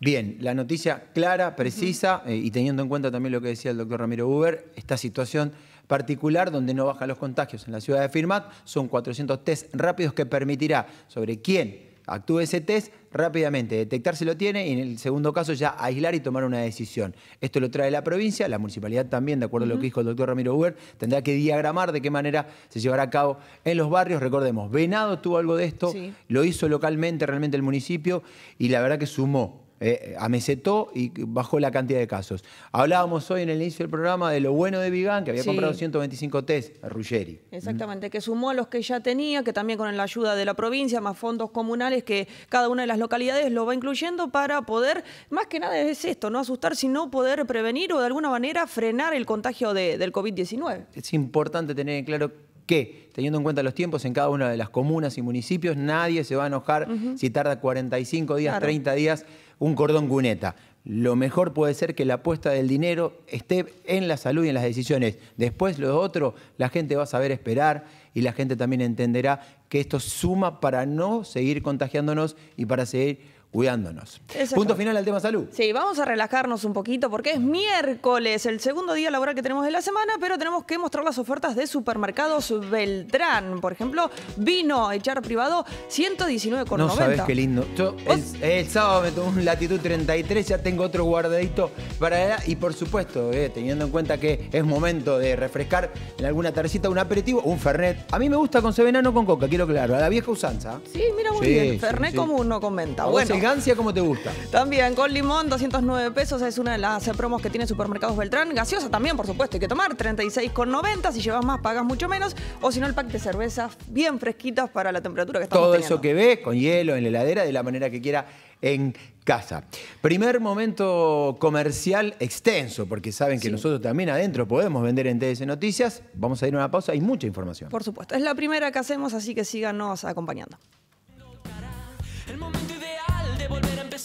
Bien, la noticia clara, precisa, eh, y teniendo en cuenta también lo que decía el doctor Ramiro Uber, esta situación particular donde no bajan los contagios en la ciudad de Firmat, son 400 test rápidos que permitirá sobre quién actúe ese test rápidamente, detectar si lo tiene y en el segundo caso ya aislar y tomar una decisión. Esto lo trae la provincia, la municipalidad también, de acuerdo a lo que dijo el doctor Ramiro Uber, tendrá que diagramar de qué manera se llevará a cabo en los barrios. Recordemos, Venado tuvo algo de esto, lo hizo localmente realmente el municipio y la verdad que sumó eh, amesetó y bajó la cantidad de casos. Hablábamos hoy en el inicio del programa de lo bueno de Vigán, que había comprado 125 test a Ruggeri. Exactamente, que sumó a los que ya tenía, que también con la ayuda de la provincia, más fondos comunales que cada una de las localidades lo va incluyendo para poder, más que nada es esto, no asustar, sino poder prevenir o de alguna manera frenar el contagio del COVID-19. Es importante tener en claro que, teniendo en cuenta los tiempos en cada una de las comunas y municipios, nadie se va a enojar si tarda 45 días, 30 días un cordón cuneta. Lo mejor puede ser que la apuesta del dinero esté en la salud y en las decisiones. Después lo otro, la gente va a saber esperar y la gente también entenderá que esto suma para no seguir contagiándonos y para seguir cuidándonos. Punto final al tema salud. Sí, vamos a relajarnos un poquito porque es miércoles, el segundo día laboral que tenemos de la semana, pero tenemos que mostrar las ofertas de supermercados Beltrán. Por ejemplo, vino a echar privado 119,90. No sabes qué lindo. Yo el, sábado me tomé un latitud 33, ya tengo otro guardadito para allá y por supuesto, eh, teniendo en cuenta que es momento de refrescar en alguna tardecita un aperitivo, un Fernet. A mí me gusta con sevenano con coca, quiero claro, a la vieja usanza. Sí, mira muy bien. Fernet común, no con venta. Bueno, elegancia como te gusta. También con limón, 209 pesos, es una de las promos que tiene Supermercados Beltrán. Gaseosa también, por supuesto, hay que tomar, 36,90. Si llevas más, pagas mucho menos. O si no, el pack de cervezas bien fresquitas para la temperatura que estamos Todo eso que ve, con hielo, en la heladera, de la manera que quiera en casa. Primer momento comercial extenso, porque saben que nosotros también adentro podemos vender en TS Noticias. Vamos a ir a una pausa, hay mucha información. Por supuesto, es la primera que hacemos, así que síganos acompañando.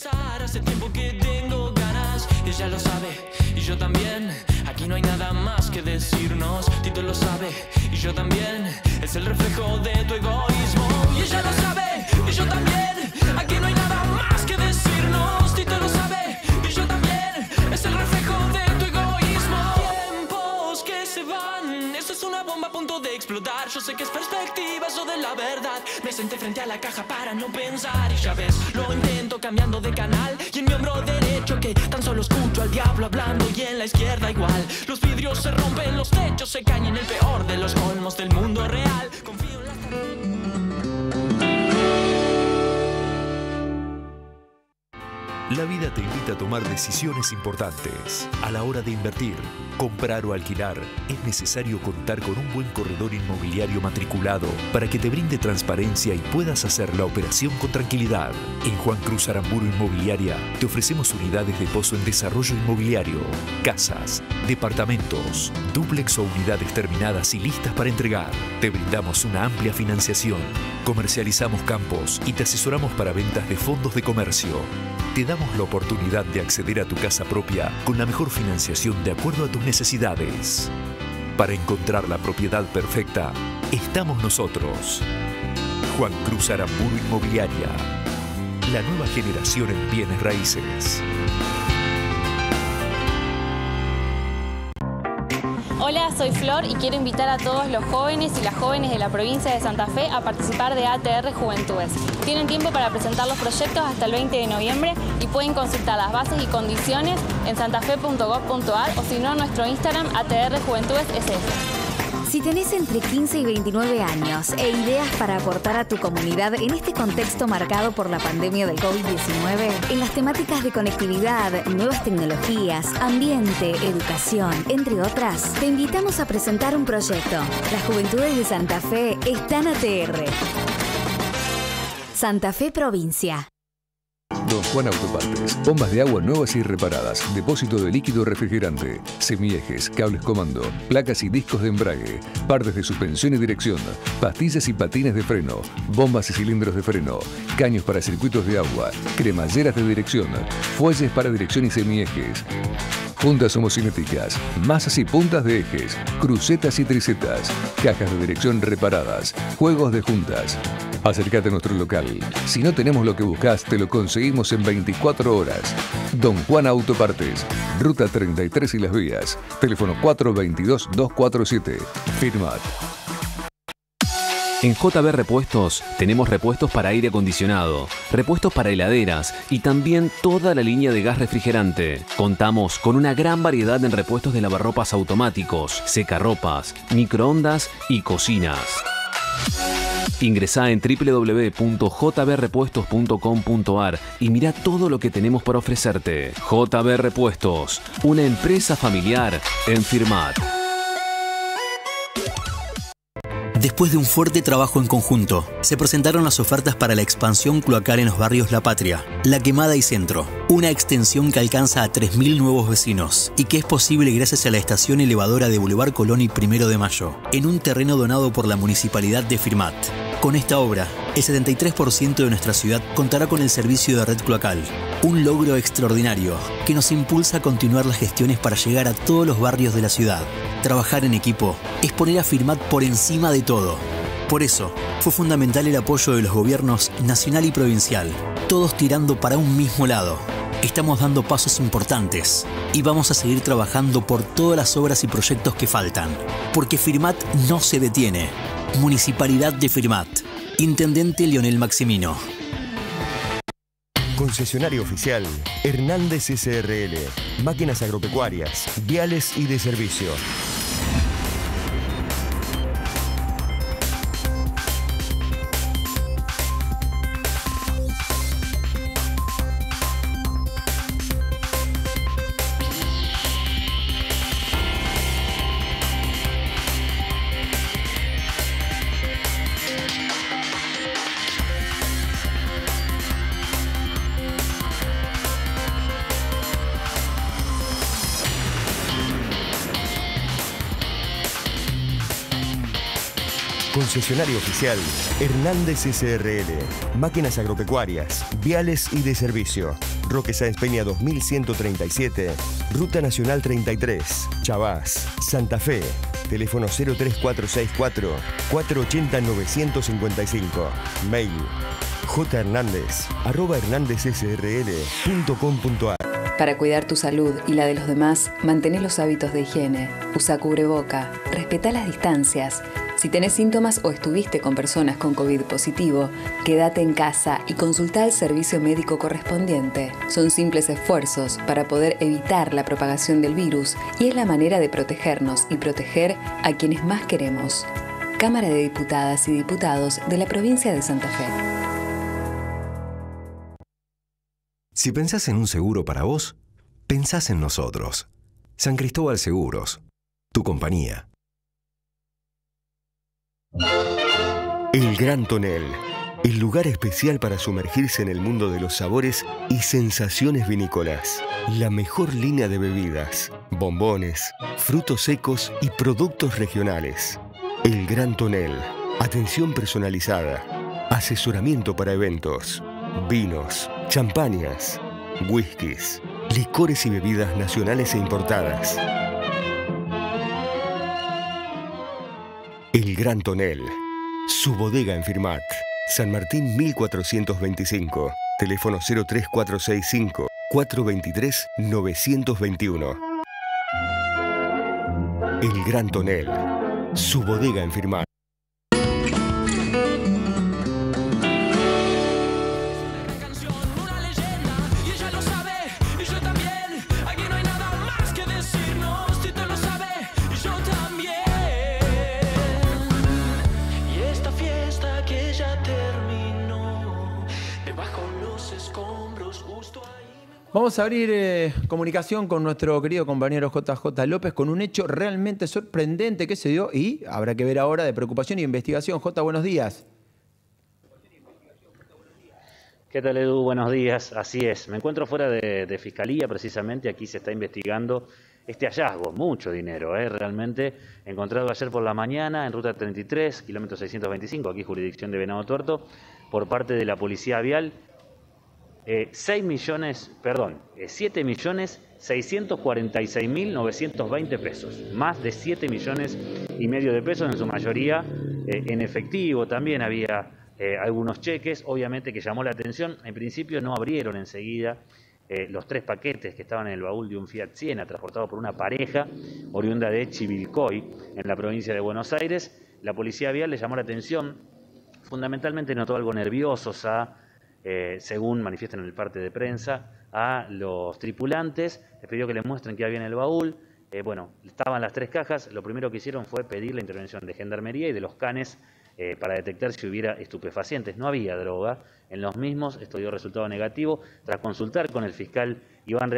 Hace tiempo que tengo ganas, ella lo sabe y yo también. Aquí no hay nada más que decirnos, Tito lo sabe y yo también. Es el reflejo de tu egoísmo y ella lo sabe y yo también. Aquí no hay nada más que decirnos, Tito lo sabe y yo también. Es el reflejo Yo sé que es perspectiva, eso de la verdad. Me senté frente a la caja para no pensar y ya ves, lo intento cambiando de canal y en mi hombro derecho que tan solo escucho al diablo hablando y en la izquierda igual. Los vidrios se rompen, los techos se caen en el peor de los colmos del mundo real. Confío en La vida te invita a tomar decisiones importantes. A la hora de invertir, comprar o alquilar, es necesario contar con un buen corredor inmobiliario matriculado para que te brinde transparencia y puedas hacer la operación con tranquilidad. En Juan Cruz Aramburu Inmobiliaria te ofrecemos unidades de pozo en desarrollo inmobiliario, casas, departamentos, duplex o unidades terminadas y listas para entregar. Te brindamos una amplia financiación, comercializamos campos y te asesoramos para ventas de fondos de comercio. Te damos la oportunidad de acceder a tu casa propia con la mejor financiación de acuerdo a tus necesidades. Para encontrar la propiedad perfecta, estamos nosotros. Juan Cruz Aramburu Inmobiliaria. La nueva generación en bienes raíces. Hola, soy Flor y quiero invitar a todos los jóvenes y las jóvenes de la provincia de Santa Fe a participar de ATR Juventudes. Tienen tiempo para presentar los proyectos hasta el 20 de noviembre y pueden consultar las bases y condiciones en santafe.gov.ar o si no nuestro Instagram ATR Juventudes SS. Si tenés entre 15 y 29 años e ideas para aportar a tu comunidad en este contexto marcado por la pandemia del COVID-19, en las temáticas de conectividad, nuevas tecnologías, ambiente, educación, entre otras, te invitamos a presentar un proyecto. Las Juventudes de Santa Fe están a TR. Santa Fe Provincia. Juan Autopartes. Bombas de agua nuevas y reparadas. Depósito de líquido refrigerante. Semiejes, cables comando. Placas y discos de embrague. Partes de suspensión y dirección. Pastillas y patines de freno. Bombas y cilindros de freno. Caños para circuitos de agua. Cremalleras de dirección. Fuelles para dirección y semiejes. Puntas homocinéticas, masas y puntas de ejes, crucetas y tricetas, cajas de dirección reparadas, juegos de juntas. Acércate a nuestro local. Si no tenemos lo que buscas, te lo conseguimos en 24 horas. Don Juan Autopartes, Ruta 33 y Las Vías. Teléfono 422-247. Firmat. En JB Repuestos tenemos repuestos para aire acondicionado, repuestos para heladeras y también toda la línea de gas refrigerante. Contamos con una gran variedad en repuestos de lavarropas automáticos, secarropas, microondas y cocinas. Ingresá en www.jbrepuestos.com.ar y mira todo lo que tenemos para ofrecerte. JB Repuestos, una empresa familiar en Firmat. Después de un fuerte trabajo en conjunto, se presentaron las ofertas para la expansión cloacal en los barrios La Patria, La Quemada y Centro. Una extensión que alcanza a 3.000 nuevos vecinos y que es posible gracias a la estación elevadora de Boulevard Colón y Primero de Mayo, en un terreno donado por la Municipalidad de Firmat. Con esta obra, el 73% de nuestra ciudad contará con el servicio de red cloacal, un logro extraordinario que nos impulsa a continuar las gestiones para llegar a todos los barrios de la ciudad. Trabajar en equipo es poner a Firmat por encima de todo. Por eso, fue fundamental el apoyo de los gobiernos nacional y provincial, todos tirando para un mismo lado. Estamos dando pasos importantes y vamos a seguir trabajando por todas las obras y proyectos que faltan, porque Firmat no se detiene. Municipalidad de Firmat. Intendente Leonel Maximino. Concesionario oficial Hernández SRL. Máquinas agropecuarias, viales y de servicio. Concesionario oficial Hernández SRL. Máquinas agropecuarias, viales y de servicio. Roque Sáenz Peña 2137, Ruta Nacional 33, Chavás, Santa Fe. Teléfono 03464 480 955. Mail hernándezsrl.com.ar Para cuidar tu salud y la de los demás, mantén los hábitos de higiene. Usa cubreboca, respeta las distancias. Si tenés síntomas o estuviste con personas con COVID positivo, quédate en casa y consulta al servicio médico correspondiente. Son simples esfuerzos para poder evitar la propagación del virus y es la manera de protegernos y proteger a quienes más queremos. Cámara de Diputadas y Diputados de la provincia de Santa Fe. Si pensás en un seguro para vos, pensás en nosotros. San Cristóbal Seguros, tu compañía. El Gran Tonel, el lugar especial para sumergirse en el mundo de los sabores y sensaciones vinícolas. La mejor línea de bebidas, bombones, frutos secos y productos regionales. El Gran Tonel, atención personalizada, asesoramiento para eventos, vinos, champañas, whiskies, licores y bebidas nacionales e importadas. El Gran Tonel. Su bodega en Firmat. San Martín 1425. Teléfono 03465 423 921. El Gran Tonel. Su bodega en Firmat. Vamos a abrir eh, comunicación con nuestro querido compañero JJ López con un hecho realmente sorprendente que se dio y habrá que ver ahora de preocupación y investigación. J, buenos días. ¿Qué tal Edu? Buenos días. Así es. Me encuentro fuera de, Fiscalía, precisamente. Aquí se está investigando este hallazgo. Mucho dinero, ¿eh? realmente. Encontrado ayer por la mañana en ruta 33, kilómetro 625, aquí jurisdicción de Venado Tuerto, por parte de la Policía Vial. 6 millones, perdón, 7 millones 646.920 pesos, más de 7 millones y medio de pesos, en su mayoría. En efectivo, también había algunos cheques, obviamente que llamó la atención, en principio no abrieron enseguida los tres paquetes que estaban en el baúl de un Fiat Siena transportado por una pareja oriunda de Chivilcoy, en la provincia de Buenos Aires. La policía vial le llamó la atención, fundamentalmente notó algo nerviosos a eh, según manifiestan en el parte de prensa, a los tripulantes, les pidió que le muestren qué había en el baúl. Eh, bueno, estaban las tres cajas, lo primero que hicieron fue pedir la intervención de Gendarmería y de los canes eh, para detectar si hubiera estupefacientes. No había droga en los mismos, esto dio resultado negativo. Tras consultar con el fiscal Iván,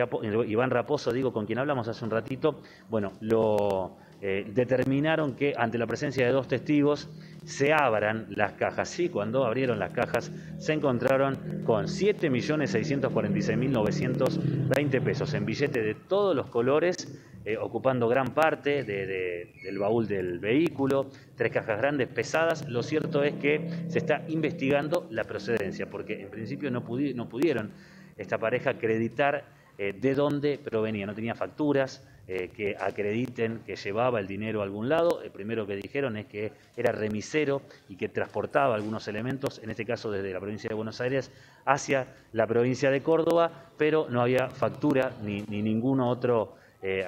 Iván Raposo, digo, con quien hablamos hace un ratito, bueno, lo determinaron que ante la presencia de dos testigos, se abran las cajas. Sí, cuando abrieron las cajas se encontraron con 7.646.920 pesos en billete de todos los colores, eh, ocupando gran parte del baúl del vehículo, tres cajas grandes pesadas. Lo cierto es que se está investigando la procedencia, porque en principio no, pudieron esta pareja acreditar eh, de dónde provenía, no tenía facturas, eh, que acrediten que llevaba el dinero a algún lado. El primero que dijeron es que era remisero y que transportaba algunos elementos, en este caso desde la provincia de Buenos Aires hacia la provincia de Córdoba, pero no había factura ni, ningún otro eh,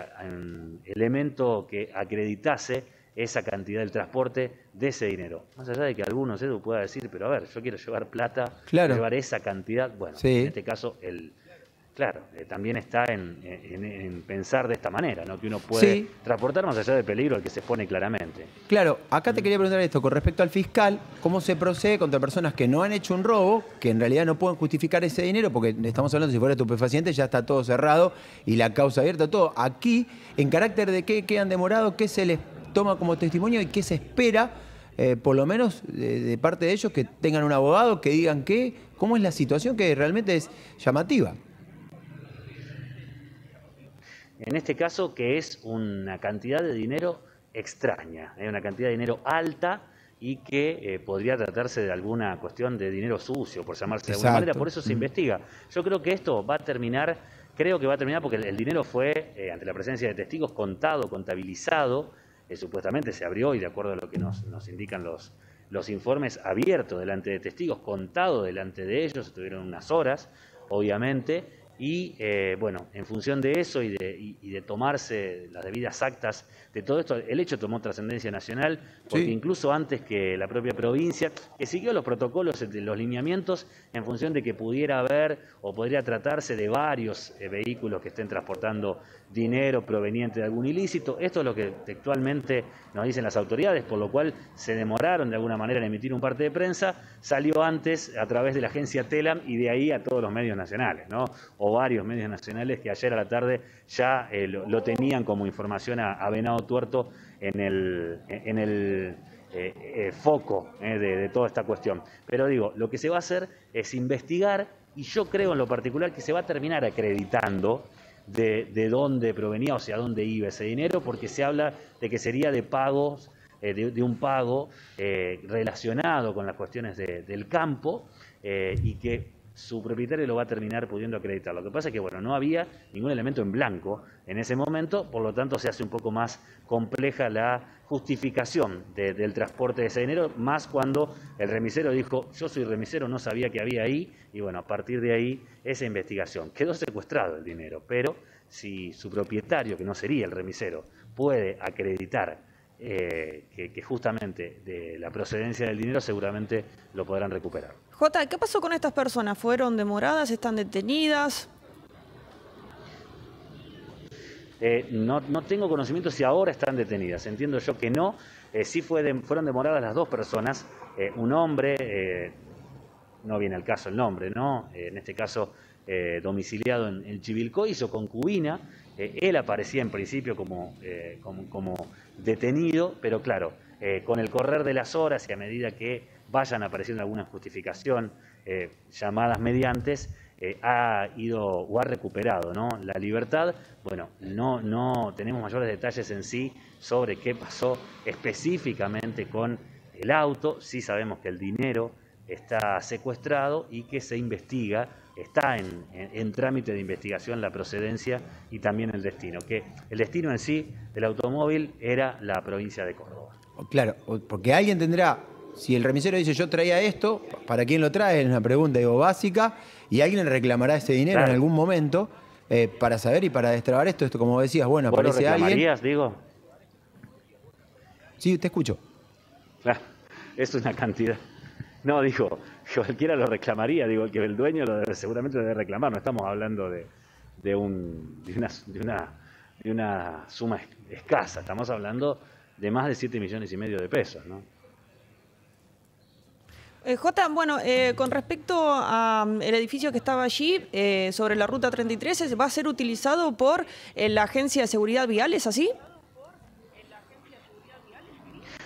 elemento que acreditase esa cantidad del transporte de ese dinero. Más allá de que algunos Edu pueda decir, pero a ver, yo quiero llevar plata, llevar esa cantidad, bueno, en este caso el, Claro, eh, también está en, pensar de esta manera, ¿no? que uno puede transportar más allá del peligro al que se expone claramente. Claro, acá te quería preguntar esto, con respecto al fiscal, ¿cómo se procede contra personas que no han hecho un robo, que en realidad no pueden justificar ese dinero, porque estamos hablando, si fuera estupefaciente, ya está todo cerrado y la causa abierta, todo. Aquí, ¿en carácter de qué quedan demorados? ¿Qué se les toma como testimonio y qué se espera? Eh, por lo menos de, parte de ellos que tengan un abogado, que digan qué, cómo es la situación que realmente es llamativa. En este caso, que es una cantidad de dinero extraña, es una cantidad de dinero alta y que eh, podría tratarse de alguna cuestión de dinero sucio, por llamarse de alguna manera, por eso se mm. investiga. Yo creo que esto va a terminar, creo que va a terminar porque el, dinero fue, eh, ante la presencia de testigos, contado, contabilizado, eh, supuestamente se abrió y de acuerdo a lo que nos, nos indican los, los informes, abierto delante de testigos, contado delante de ellos, estuvieron unas horas, obviamente, y eh, bueno, en función de eso y de, tomarse las debidas actas de todo esto, el hecho tomó trascendencia nacional, porque incluso antes que la propia provincia, que siguió los protocolos, los lineamientos, en función de que pudiera haber o podría tratarse de varios eh, vehículos que estén transportando dinero proveniente de algún ilícito. Esto es lo que textualmente nos dicen las autoridades, por lo cual se demoraron de alguna manera en emitir un parte de prensa, salió antes a través de la agencia TELAM y de ahí a todos los medios nacionales, ¿no? o varios medios nacionales que ayer a la tarde ya eh, lo, tenían como información a, Venado Tuerto en el, en el eh, eh, foco de toda esta cuestión. Pero digo, lo que se va a hacer es investigar y yo creo en lo particular que se va a terminar acreditando de, dónde provenía o sea, dónde iba ese dinero, porque se habla de que sería de pagos, eh, de, un pago eh, relacionado con las cuestiones del campo eh, y que su propietario lo va a terminar pudiendo acreditar. Lo que pasa es que bueno, no había ningún elemento en blanco en ese momento, por lo tanto se hace un poco más compleja la justificación del transporte de ese dinero, más cuando el remisero dijo, yo soy remisero, no sabía que había ahí, y bueno, a partir de ahí esa investigación. Quedó secuestrado el dinero, pero si su propietario, que no sería el remisero, puede acreditar eh, que, justamente de la procedencia del dinero seguramente lo podrán recuperar. Jota, ¿qué pasó con estas personas? ¿Fueron demoradas? ¿Están detenidas? Eh, no, tengo conocimiento si ahora están detenidas. Entiendo yo que no. Eh, sí fueron demoradas las dos personas. un hombre, no viene al caso el nombre, ¿no? en este caso domiciliado en, el Chivilcoy, su concubina. Él aparecía en principio como, como detenido, pero claro, eh, con el correr de las horas y a medida que vayan apareciendo alguna justificación, eh, llamadas mediantes, eh, ha ido o ha recuperado ¿no? la libertad. Bueno, no, no tenemos mayores detalles en sí sobre qué pasó específicamente con el auto, sí sabemos que el dinero está secuestrado y que se investiga está en, en, trámite de investigación la procedencia y también el destino, que el destino en sí del automóvil era la provincia de Córdoba. Claro, porque alguien tendrá, si el remisero dice yo traía esto, ¿para quién lo trae? Es una pregunta digo, básica, y alguien reclamará ese dinero en algún momento eh, para saber y para destrabar esto, esto como decías, bueno, aparece alguien. digo? Sí, te escucho. Claro, es una cantidad. No, digo, cualquiera lo reclamaría, digo, que el dueño lo debe, seguramente lo debe reclamar, no estamos hablando de, de, un, de, una, de, una, de una suma escasa, estamos hablando de más de 7 millones y medio de pesos, ¿no? Eh, J, bueno, eh, con respecto al edificio que estaba allí, eh, sobre la ruta 33, ¿va a ser utilizado por la Agencia de Seguridad Vial, ¿es así?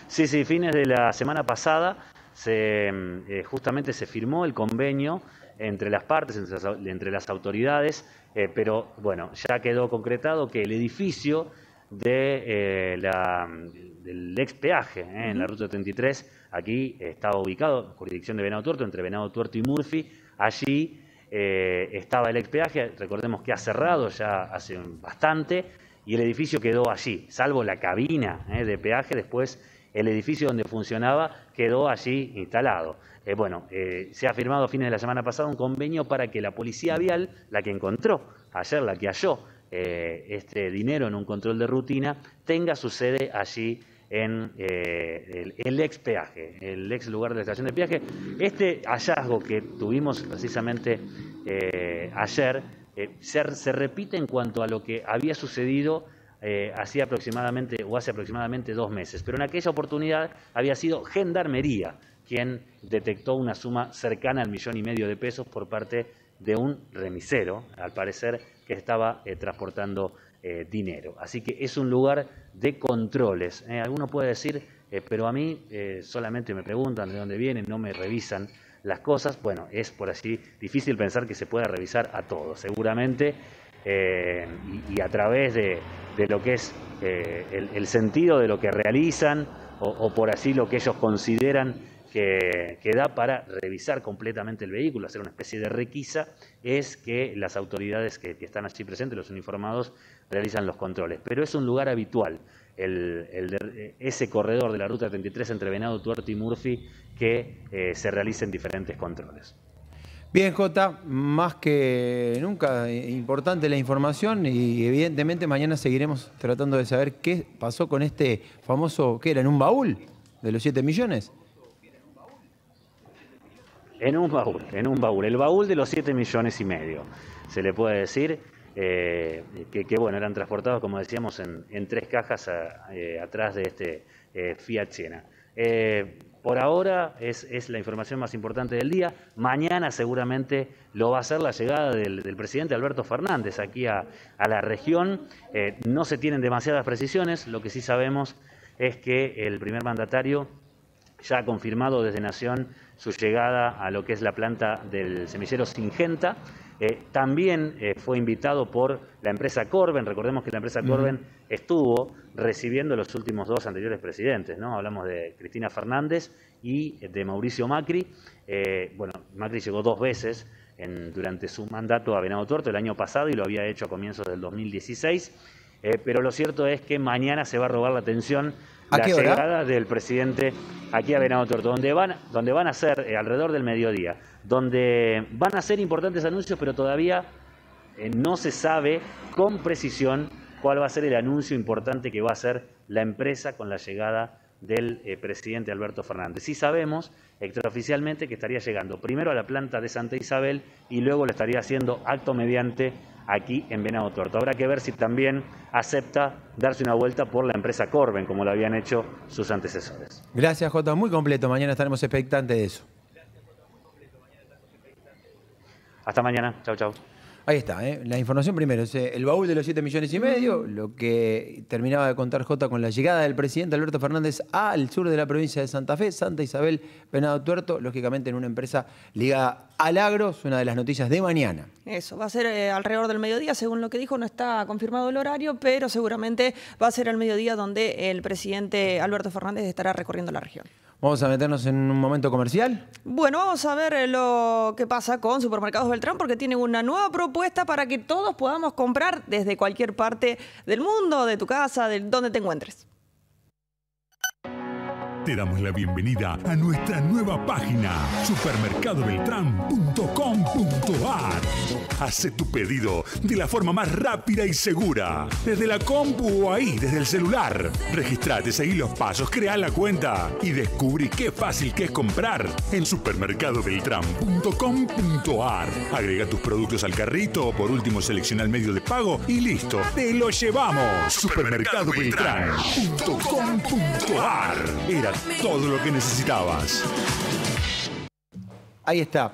Sí, sí, fines de la semana pasada se, justamente se firmó el convenio entre las partes, entre las, autoridades, pero bueno, ya quedó concretado que el edificio de, la, del ex peaje en la ruta 33 Aquí estaba ubicado, jurisdicción de Venado Tuerto, entre Venado Tuerto y Murphy. Allí eh, estaba el expeaje, recordemos que ha cerrado ya hace bastante, y el edificio quedó allí, salvo la cabina eh, de peaje, después el edificio donde funcionaba quedó allí instalado. Eh, bueno, se ha firmado a fines de la semana pasada un convenio para que la policía vial, la que encontró ayer, la que halló este dinero en un control de rutina, tenga su sede allí en eh, el, ex peaje, el ex lugar de la estación de peaje. Este hallazgo que tuvimos precisamente eh, ayer eh, se, repite en cuanto a lo que había sucedido hacía aproximadamente o hace aproximadamente dos meses, pero en aquella oportunidad había sido Gendarmería quien detectó una suma cercana al millón y medio de pesos por parte de un remisero, al parecer que estaba transportando eh, dinero. Así que es un lugar de controles. ¿eh? Alguno puede decir, eh, pero a mí solamente me preguntan de dónde vienen, no me revisan las cosas. Bueno, es por así difícil pensar que se pueda revisar a todos. Seguramente, y, a través de, lo que es el, sentido de lo que realizan, o por así lo que ellos consideran que, da para revisar completamente el vehículo, hacer una especie de requisa, es que las autoridades que, están allí presentes, los uniformados, realizan los controles. Pero es un lugar habitual, ese corredor de la Ruta 33 entre Venado, Tuerto y Murphy, que eh, se realicen diferentes controles. Bien, Jota, más que nunca importante la información y evidentemente mañana seguiremos tratando de saber qué pasó con este famoso, ¿qué era? ¿En un baúl de los 7 millones? En un baúl, en un baúl. El baúl de los 7 millones y medio, se le puede decir. Eh, que, bueno, eran transportados, como decíamos, en, tres cajas eh, atrás de este eh, Fiat Siena. Por ahora es, la información más importante del día. Mañana seguramente lo va a ser la llegada del, presidente Alberto Fernández aquí a, a la región. no se tienen demasiadas precisiones, lo que sí sabemos es que el primer mandatario ya ha confirmado desde Nación su llegada a lo que es la planta del semillero Singenta. Eh, también eh, fue invitado por la empresa Corben. Recordemos que la empresa Corben estuvo recibiendo los últimos dos anteriores presidentes. ¿no? Hablamos de Cristina Fernández y de Mauricio Macri. Eh, bueno, Macri llegó dos veces durante su mandato a Venado Tuerto el año pasado y lo había hecho a comienzos del 2016. pero lo cierto es que mañana se va a robar la atención la llegada del presidente aquí a Venado Tuerto, donde van, donde van a ser eh, alrededor del mediodía, donde van a ser importantes anuncios, pero todavía eh, no se sabe con precisión cuál va a ser el anuncio importante que va a hacer la empresa con la llegada del eh, presidente Alberto Fernández. Sí sabemos extraoficialmente que estaría llegando primero a la planta de Santa Isabel y luego lo estaría haciendo acto mediante aquí en Venado Tuerto. Habrá que ver si también acepta darse una vuelta por la empresa Corben, como lo habían hecho sus antecesores. Gracias, Jota. Muy completo. Mañana estaremos expectantes de eso. Hasta mañana. Chau, chau. Ahí está, ¿eh? la información primero, es el baúl de los 7 millones y medio, lo que terminaba de contar Jota con la llegada del presidente Alberto Fernández al sur de la provincia de Santa Fe, Santa Isabel, Venado Tuerto, lógicamente en una empresa ligada al agro, es una de las noticias de mañana. Eso, va a ser eh, alrededor del mediodía, según lo que dijo, no está confirmado el horario, pero seguramente va a ser al mediodía donde el presidente Alberto Fernández estará recorriendo la región. Vamos a meternos en un momento comercial. Bueno, vamos a ver eh, lo que pasa con Supermercados Beltrán porque tienen una nueva propuesta para que todos podamos comprar desde cualquier parte del mundo, de tu casa, de donde te encuentres. Te damos la bienvenida a nuestra nueva página, supermercadobeltran.com.ar. Hace tu pedido de la forma más rápida y segura, desde la compu o ahí, desde el celular. Registrate, seguí los pasos, crea la cuenta y descubrí qué fácil que es comprar en supermercadobeltran.com.ar. Agrega tus productos al carrito o por último selecciona el medio de pago y listo, te lo llevamos. Supermercadobeltran.com.ar. Era todo lo que necesitabas. Ahí está.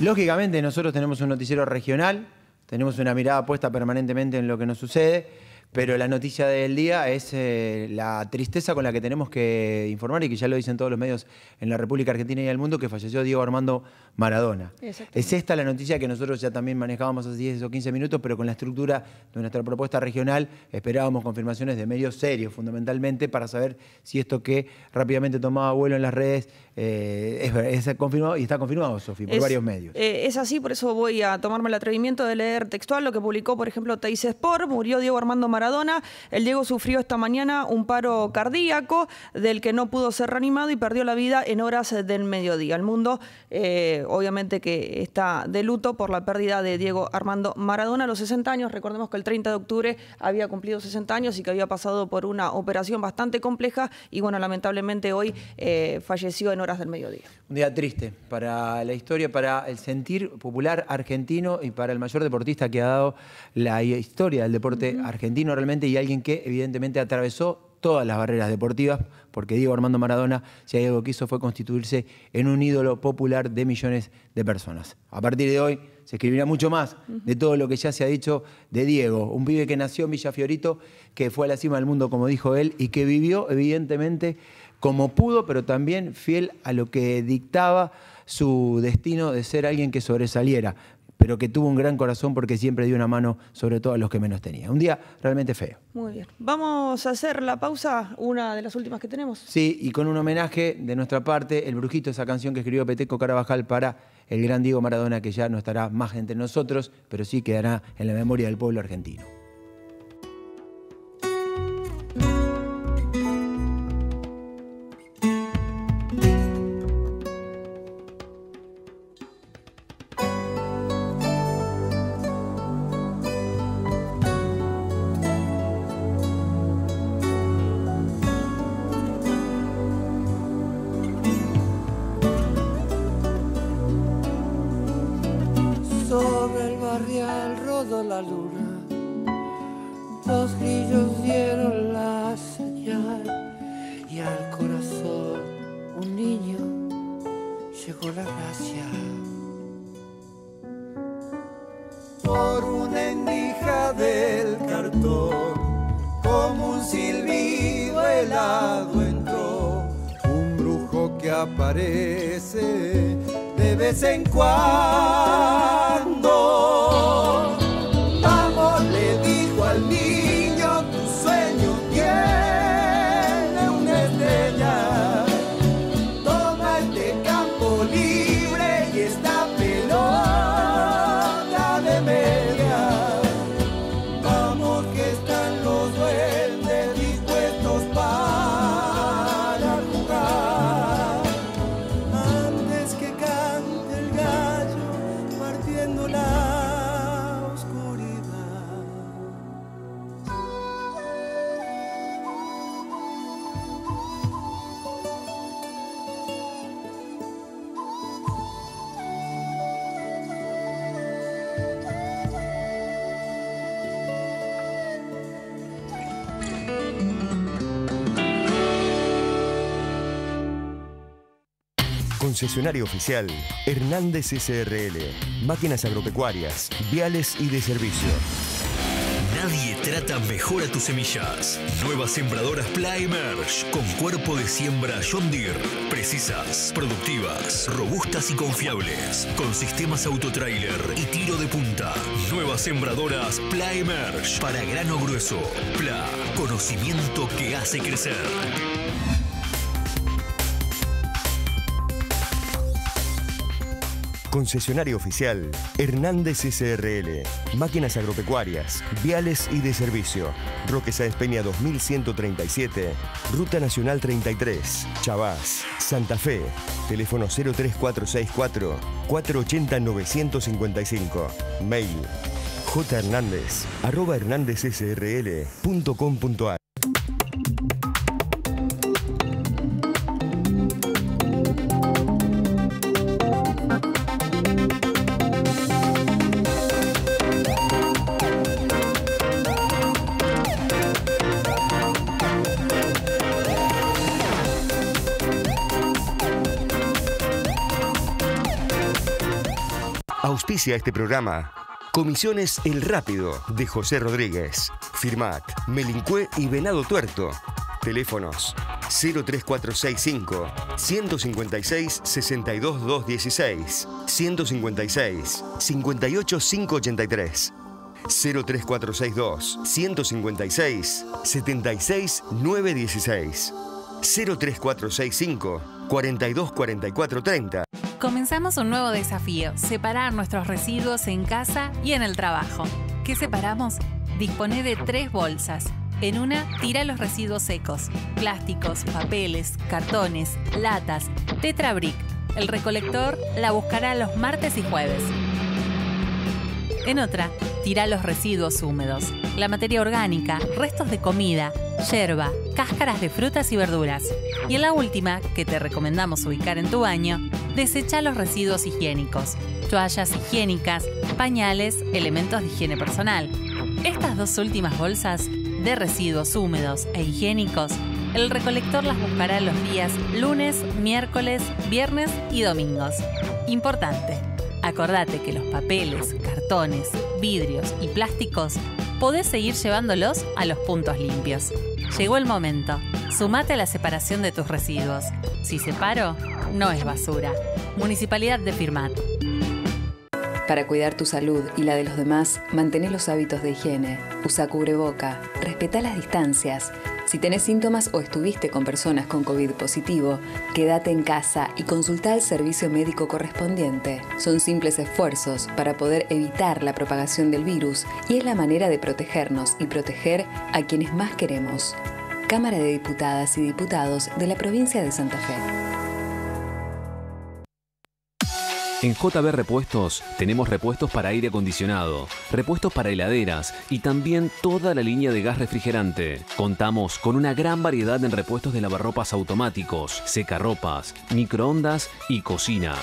Lógicamente nosotros tenemos un noticiero regional, tenemos una mirada puesta permanentemente en lo que nos sucede, pero la noticia del día es eh, la tristeza con la que tenemos que informar y que ya lo dicen todos los medios en la República Argentina y el mundo, que falleció Diego Armando Maradona. Es esta la noticia que nosotros ya también manejábamos hace 10 o 15 minutos, pero con la estructura de nuestra propuesta regional esperábamos confirmaciones de medios serios, fundamentalmente, para saber si esto que rápidamente tomaba vuelo en las redes eh, es, es confirmado y está confirmado, Sofi, por Es- varios medios. eh, es así, por eso voy a tomarme el atrevimiento de leer textual lo que publicó, por ejemplo, Teis Sport. Murió Diego Armando Maradona. El Diego sufrió esta mañana un paro cardíaco del que no pudo ser reanimado y perdió la vida en horas del mediodía. El mundo, eh, obviamente, que está de luto por la pérdida de Diego Armando Maradona a los 60 años. Recordemos que el 30 de octubre había cumplido 60 años y que había pasado por una operación bastante compleja y, bueno, lamentablemente hoy eh, falleció en horas del mediodía. Un día triste para la historia, para el sentir popular argentino y para el mayor deportista que ha dado la historia del deporte argentino realmente y alguien que evidentemente atravesó todas las barreras deportivas, porque Diego Armando Maradona, si hay algo que hizo fue constituirse en un ídolo popular de millones de personas. A partir de hoy se escribirá mucho más de todo lo que ya se ha dicho de Diego, un pibe que nació en Villa Fiorito, que fue a la cima del mundo, como dijo él, y que vivió evidentemente como pudo, pero también fiel a lo que dictaba su destino de ser alguien que sobresaliera, pero que tuvo un gran corazón porque siempre dio una mano sobre todo a los que menos tenía. Un día realmente feo. Muy bien. Vamos a hacer la pausa, una de las últimas que tenemos. Sí, y con un homenaje de nuestra parte, El Brujito, esa canción que escribió Peteco Carabajal para el gran Diego Maradona, que ya no estará más entre nosotros, pero sí quedará en la memoria del pueblo argentino. Concesionario oficial Hernández SRL. Máquinas agropecuarias, viales y de servicio. Nadie trata mejor a tus semillas. Nuevas sembradoras Plymerge con cuerpo de siembra John Deere. Precisas, productivas, robustas y confiables. Con sistemas autotrailer y tiro de punta. Nuevas sembradoras Plymerge para grano grueso. Pla, conocimiento que hace crecer. Concesionario oficial Hernández SRL. Máquinas agropecuarias, viales y de servicio. Roque Sáenz Peña 2137, Ruta Nacional 33, Chavás, Santa Fe. Teléfono 03464 480 955. Mail jhernández arroba Auspicia este programa. Comisiones El Rápido de José Rodríguez. Firmat, Melincue y Venado Tuerto. Teléfonos 03465 156 62216 156 58583 03462 156 76 916 03465 424430 Comenzamos un nuevo desafío, separar nuestros residuos en casa y en el trabajo. ¿Qué separamos? Dispone de tres bolsas. En una, tira los residuos secos, plásticos, papeles, cartones, latas, tetrabric. El recolector la buscará los martes y jueves. En otra, tira los residuos húmedos, la materia orgánica, restos de comida, yerba, cáscaras de frutas y verduras. Y en la última, que te recomendamos ubicar en tu baño, desecha los residuos higiénicos, toallas higiénicas, pañales, elementos de higiene personal. Estas dos últimas bolsas, de residuos húmedos e higiénicos, el recolector las buscará los días lunes, miércoles, viernes y domingos. Importante, acordate que los papeles, cartones, vidrios y plásticos podés seguir llevándolos a los puntos limpios. Llegó el momento. Sumate a la separación de tus residuos. Si separo, no es basura. Municipalidad de Firmat. Para cuidar tu salud y la de los demás, mantén los hábitos de higiene. Usa cubreboca, respeta las distancias. Si tenés síntomas o estuviste con personas con COVID positivo, quédate en casa y consulta el servicio médico correspondiente. Son simples esfuerzos para poder evitar la propagación del virus y es la manera de protegernos y proteger a quienes más queremos. Cámara de Diputadas y Diputados de la provincia de Santa Fe. En JB Repuestos tenemos repuestos para aire acondicionado, repuestos para heladeras y también toda la línea de gas refrigerante. Contamos con una gran variedad en repuestos de lavarropas automáticos, secarropas, microondas y cocinas.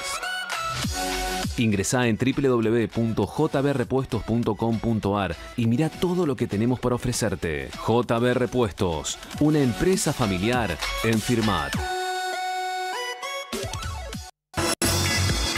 Ingresá en www.jbrepuestos.com.ar y mira todo lo que tenemos para ofrecerte. JB Repuestos, una empresa familiar en Firmat.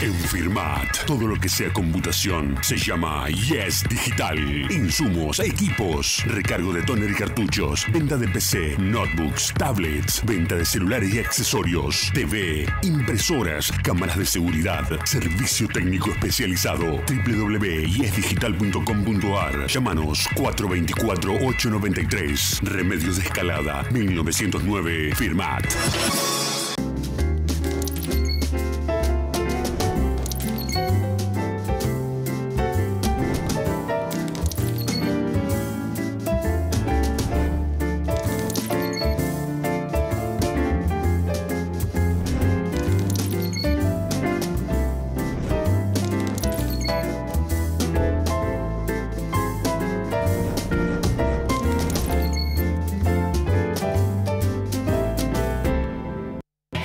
En Firmat, todo lo que sea computación se llama Yes Digital. Insumos, equipos, recargo de tóner y cartuchos, venta de PC, notebooks, tablets, venta de celulares y accesorios, TV, impresoras, cámaras de seguridad, servicio técnico especializado. www.yesdigital.com.ar. Llámanos 424-893. Remedios de escalada 1909. Firmat.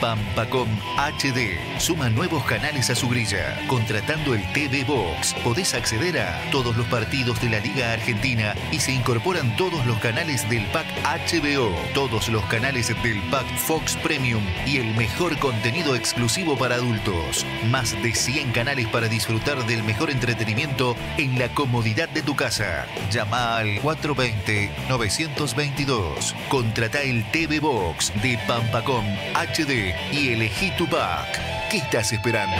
Pampacom HD suma nuevos canales a su grilla. Contratando el TV Box, podés acceder a todos los partidos de la Liga Argentina y se incorporan todos los canales del pack HBO, todos los canales del pack Fox Premium y el mejor contenido exclusivo para adultos. Más de 100 canales para disfrutar del mejor entretenimiento en la comodidad de tu casa. Llama al 420-922. Contrata el TV Box de Pampacom HD y elegí tu pack. ¿Qué estás esperando?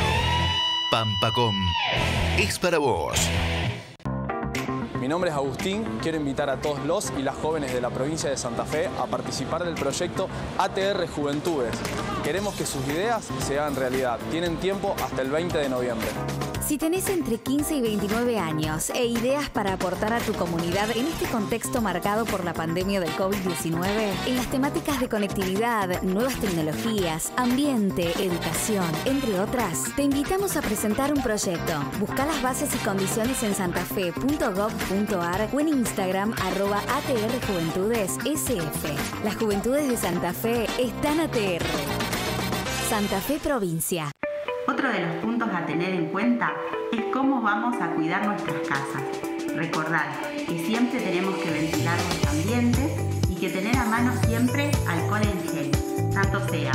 Pampacom es para vos. Mi nombre es Agustín, quiero invitar a todos los y las jóvenes de la provincia de Santa Fe a participar del proyecto ATR Juventudes, Queremos que sus ideas se hagan realidad. Tienen tiempo hasta el 20 de noviembre. Si tenés entre 15 y 29 años e ideas para aportar a tu comunidad en este contexto marcado por la pandemia del COVID-19, en las temáticas de conectividad, nuevas tecnologías, ambiente, educación, entre otras, te invitamos a presentar un proyecto. Busca las bases y condiciones en santafe.gov.ar o en Instagram arroba ATR Juventudes SF. Las juventudes de Santa Fe están ATR. Santa Fe Provincia. Otro de los puntos a tener en cuenta es cómo vamos a cuidar nuestras casas. Recordar que siempre tenemos que ventilar los ambientes y que tener a mano siempre alcohol en gel, tanto sea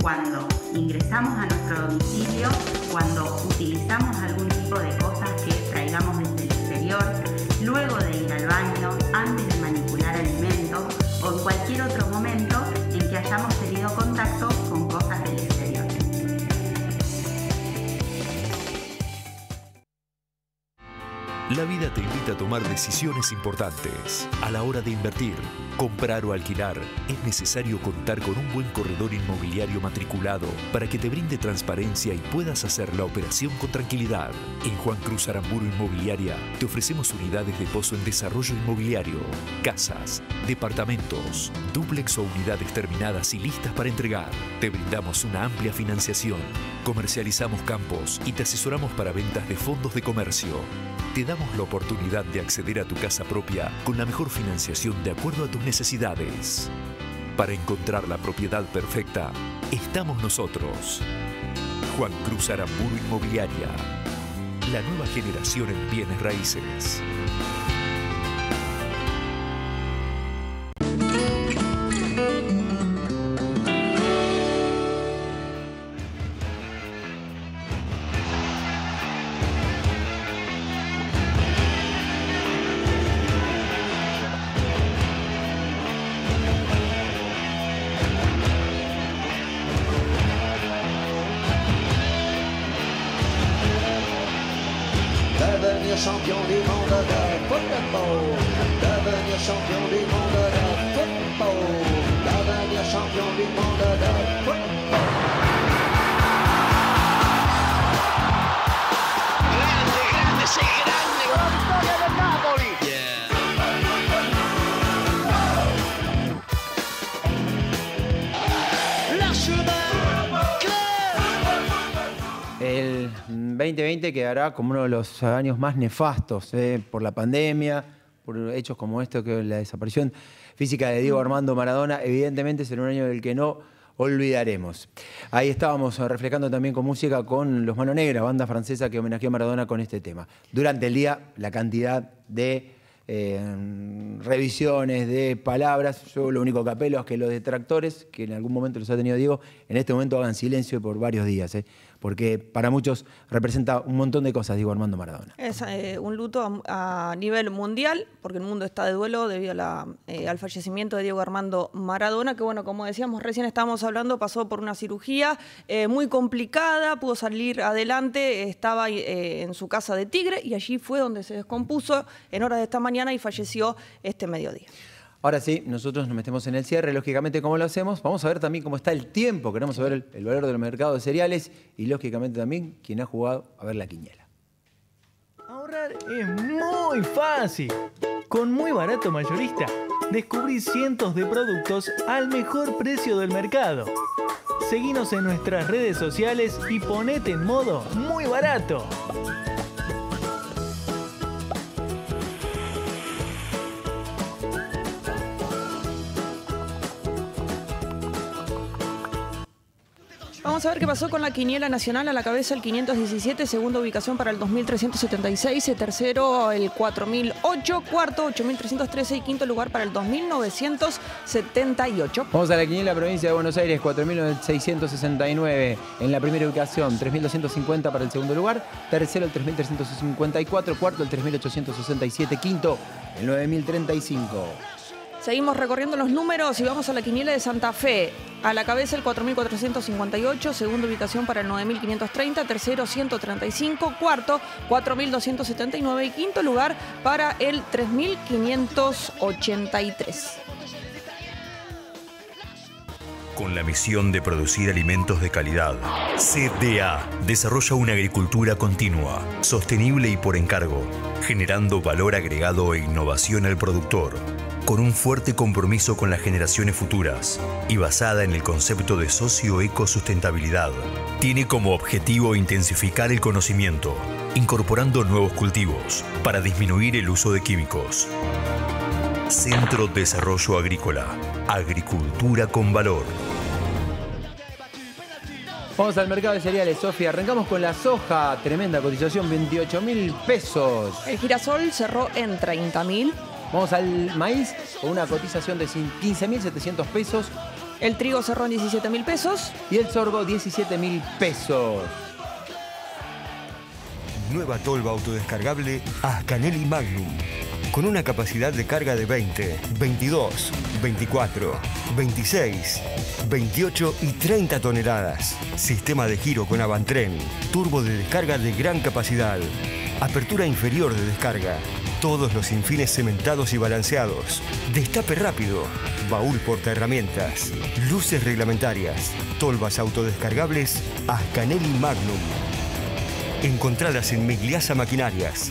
cuando ingresamos a nuestro domicilio, cuando utilizamos algún tipo de cosas que traigamos desde el exterior, luego de La vida te invita a tomar decisiones importantes. A la hora de invertir, comprar o alquilar, es necesario contar con un buen corredor inmobiliario matriculado para que te brinde transparencia y puedas hacer la operación con tranquilidad. En Juan Cruz Aramburu Inmobiliaria te ofrecemos unidades de pozo en desarrollo inmobiliario, casas, departamentos, dúplex o unidades terminadas y listas para entregar. Te brindamos una amplia financiación. Comercializamos campos y te asesoramos para ventas de fondos de comercio. Te damos la oportunidad de acceder a tu casa propia con la mejor financiación de acuerdo a tus necesidades. Para encontrar la propiedad perfecta, estamos nosotros. Juan Cruz Aramburu Inmobiliaria. La nueva generación en bienes raíces. Quedará como uno de los años más nefastos eh, por la pandemia, por hechos como esto, que la desaparición física de Diego Armando Maradona, evidentemente será un año del que no olvidaremos. Ahí estábamos reflejando también con música con Los Mano Negra, banda francesa que homenajeó a Maradona con este tema. Durante el día, la cantidad de eh, revisiones de palabras. Yo lo único que apelo es que los detractores, que en algún momento los ha tenido Diego, en este momento hagan silencio por varios días, ¿eh? Porque para muchos representa un montón de cosas, digo Armando Maradona. Es eh, un luto a, nivel mundial, porque el mundo está de duelo debido eh, al fallecimiento de Diego Armando Maradona, que bueno, como decíamos, recién estábamos hablando, pasó por una cirugía eh, muy complicada, pudo salir adelante, estaba en su casa de Tigre y allí fue donde se descompuso en horas de esta mañana y falleció este mediodía. Ahora sí, nosotros nos metemos en el cierre, lógicamente, ¿cómo lo hacemos? Vamos a ver también cómo está el tiempo, queremos saber el, el valor del mercado de cereales y, lógicamente, también quién ha jugado a ver la quiniela. Ahorrar es muy fácil. Con muy barato mayorista, descubrí cientos de productos al mejor precio del mercado. Seguinos en nuestras redes sociales y ponete en modo muy barato. Vamos a ver qué pasó con la quiniela nacional a la cabeza el 517, segunda ubicación para el 2376, tercero el 4008, cuarto 8313 y quinto lugar para el 2978. Vamos a la quiniela provincia de Buenos Aires, 4.669 en la primera ubicación, 3.250 para el segundo lugar, tercero el 3.354, cuarto el 3.867, quinto el 9.035. Seguimos recorriendo los números y vamos a la quiniela de Santa Fe. A la cabeza el 4.458, segunda ubicación para el 9.530, tercero 135, cuarto 4.279 y quinto lugar para el 3.583. con la misión de producir alimentos de calidad. CDA desarrolla una agricultura continua, sostenible y por encargo, generando valor agregado e innovación al productor, con un fuerte compromiso con las generaciones futuras y basada en el concepto de socio-ecosustentabilidad. Tiene como objetivo intensificar el conocimiento, incorporando nuevos cultivos para disminuir el uso de químicos. Centro Desarrollo Agrícola. Agricultura con valor. Vamos al mercado de cereales, Sofía. Arrancamos con la soja. Tremenda cotización, 28 mil pesos. El girasol cerró en 30 mil. Vamos al maíz con una cotización de 15.700 pesos. El trigo cerró en 17 mil pesos. Y el sorgo, 17 mil pesos. Nueva tolva autodescargable Ascanelli Magnum. Con una capacidad de carga de 20, 22, 24, 26, 28 y 30 toneladas. Sistema de giro con Avantren. Turbo de descarga de gran capacidad. Apertura inferior de descarga. Todos los infines cementados y balanceados. Destape rápido. Baúl porta herramientas. Luces reglamentarias. Tolvas autodescargables Ascanelli Magnum. Encontradas en Migliasa Maquinarias.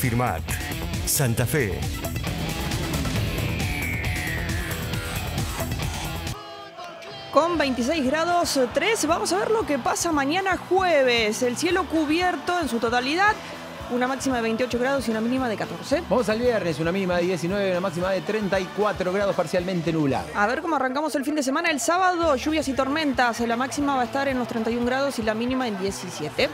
Firmat. Santa Fe. Con 26 grados 3, vamos a ver lo que pasa mañana jueves. El cielo cubierto en su totalidad, una máxima de 28 grados y una mínima de 14. Vamos al viernes, una mínima de 19 y una máxima de 34 grados parcialmente nublado. A ver cómo arrancamos el fin de semana. El sábado, lluvias y tormentas. La máxima va a estar en los 31 grados y la mínima en 17.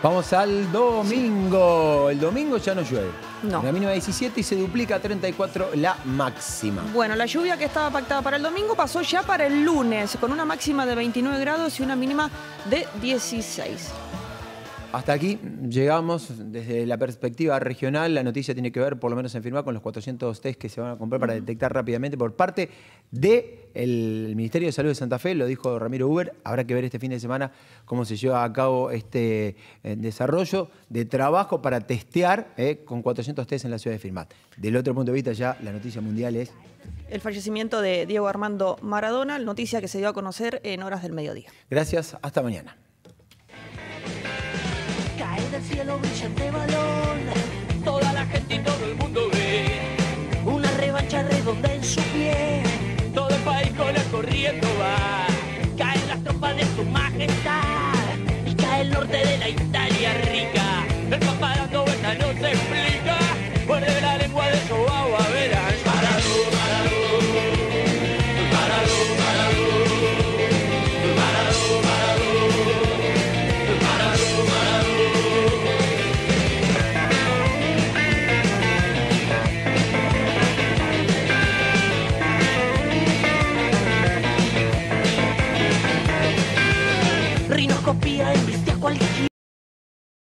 Vamos al domingo. El domingo ya no llueve. No. La mínima 17 y se duplica a 34 la máxima. Bueno, la lluvia que estaba pactada para el domingo pasó ya para el lunes, con una máxima de 29 grados y una mínima de 16. Hasta aquí llegamos desde la perspectiva regional. La noticia tiene que ver, por lo menos en firma, con los 400 test que se van a comprar para detectar rápidamente por parte del Ministerio de Salud de Santa Fe. Lo dijo Ramiro Uber. Habrá que ver este fin de semana cómo se lleva a cabo este eh, desarrollo de trabajo para testear eh, con 400 test en la ciudad de Firmat. Del otro punto de vista, ya la noticia mundial es El fallecimiento de Diego Armando Maradona, noticia que se dio a conocer en horas del mediodía. Gracias, hasta mañana. Del cielo brillante balón. Toda la gente y todo el mundo ve. Una revancha redonda en su pie. Todo el país con él corriendo va. Caen las tropas de su majestad. Y cae el norte de la Italia rica. El papá dando vueltas no Cualquiera.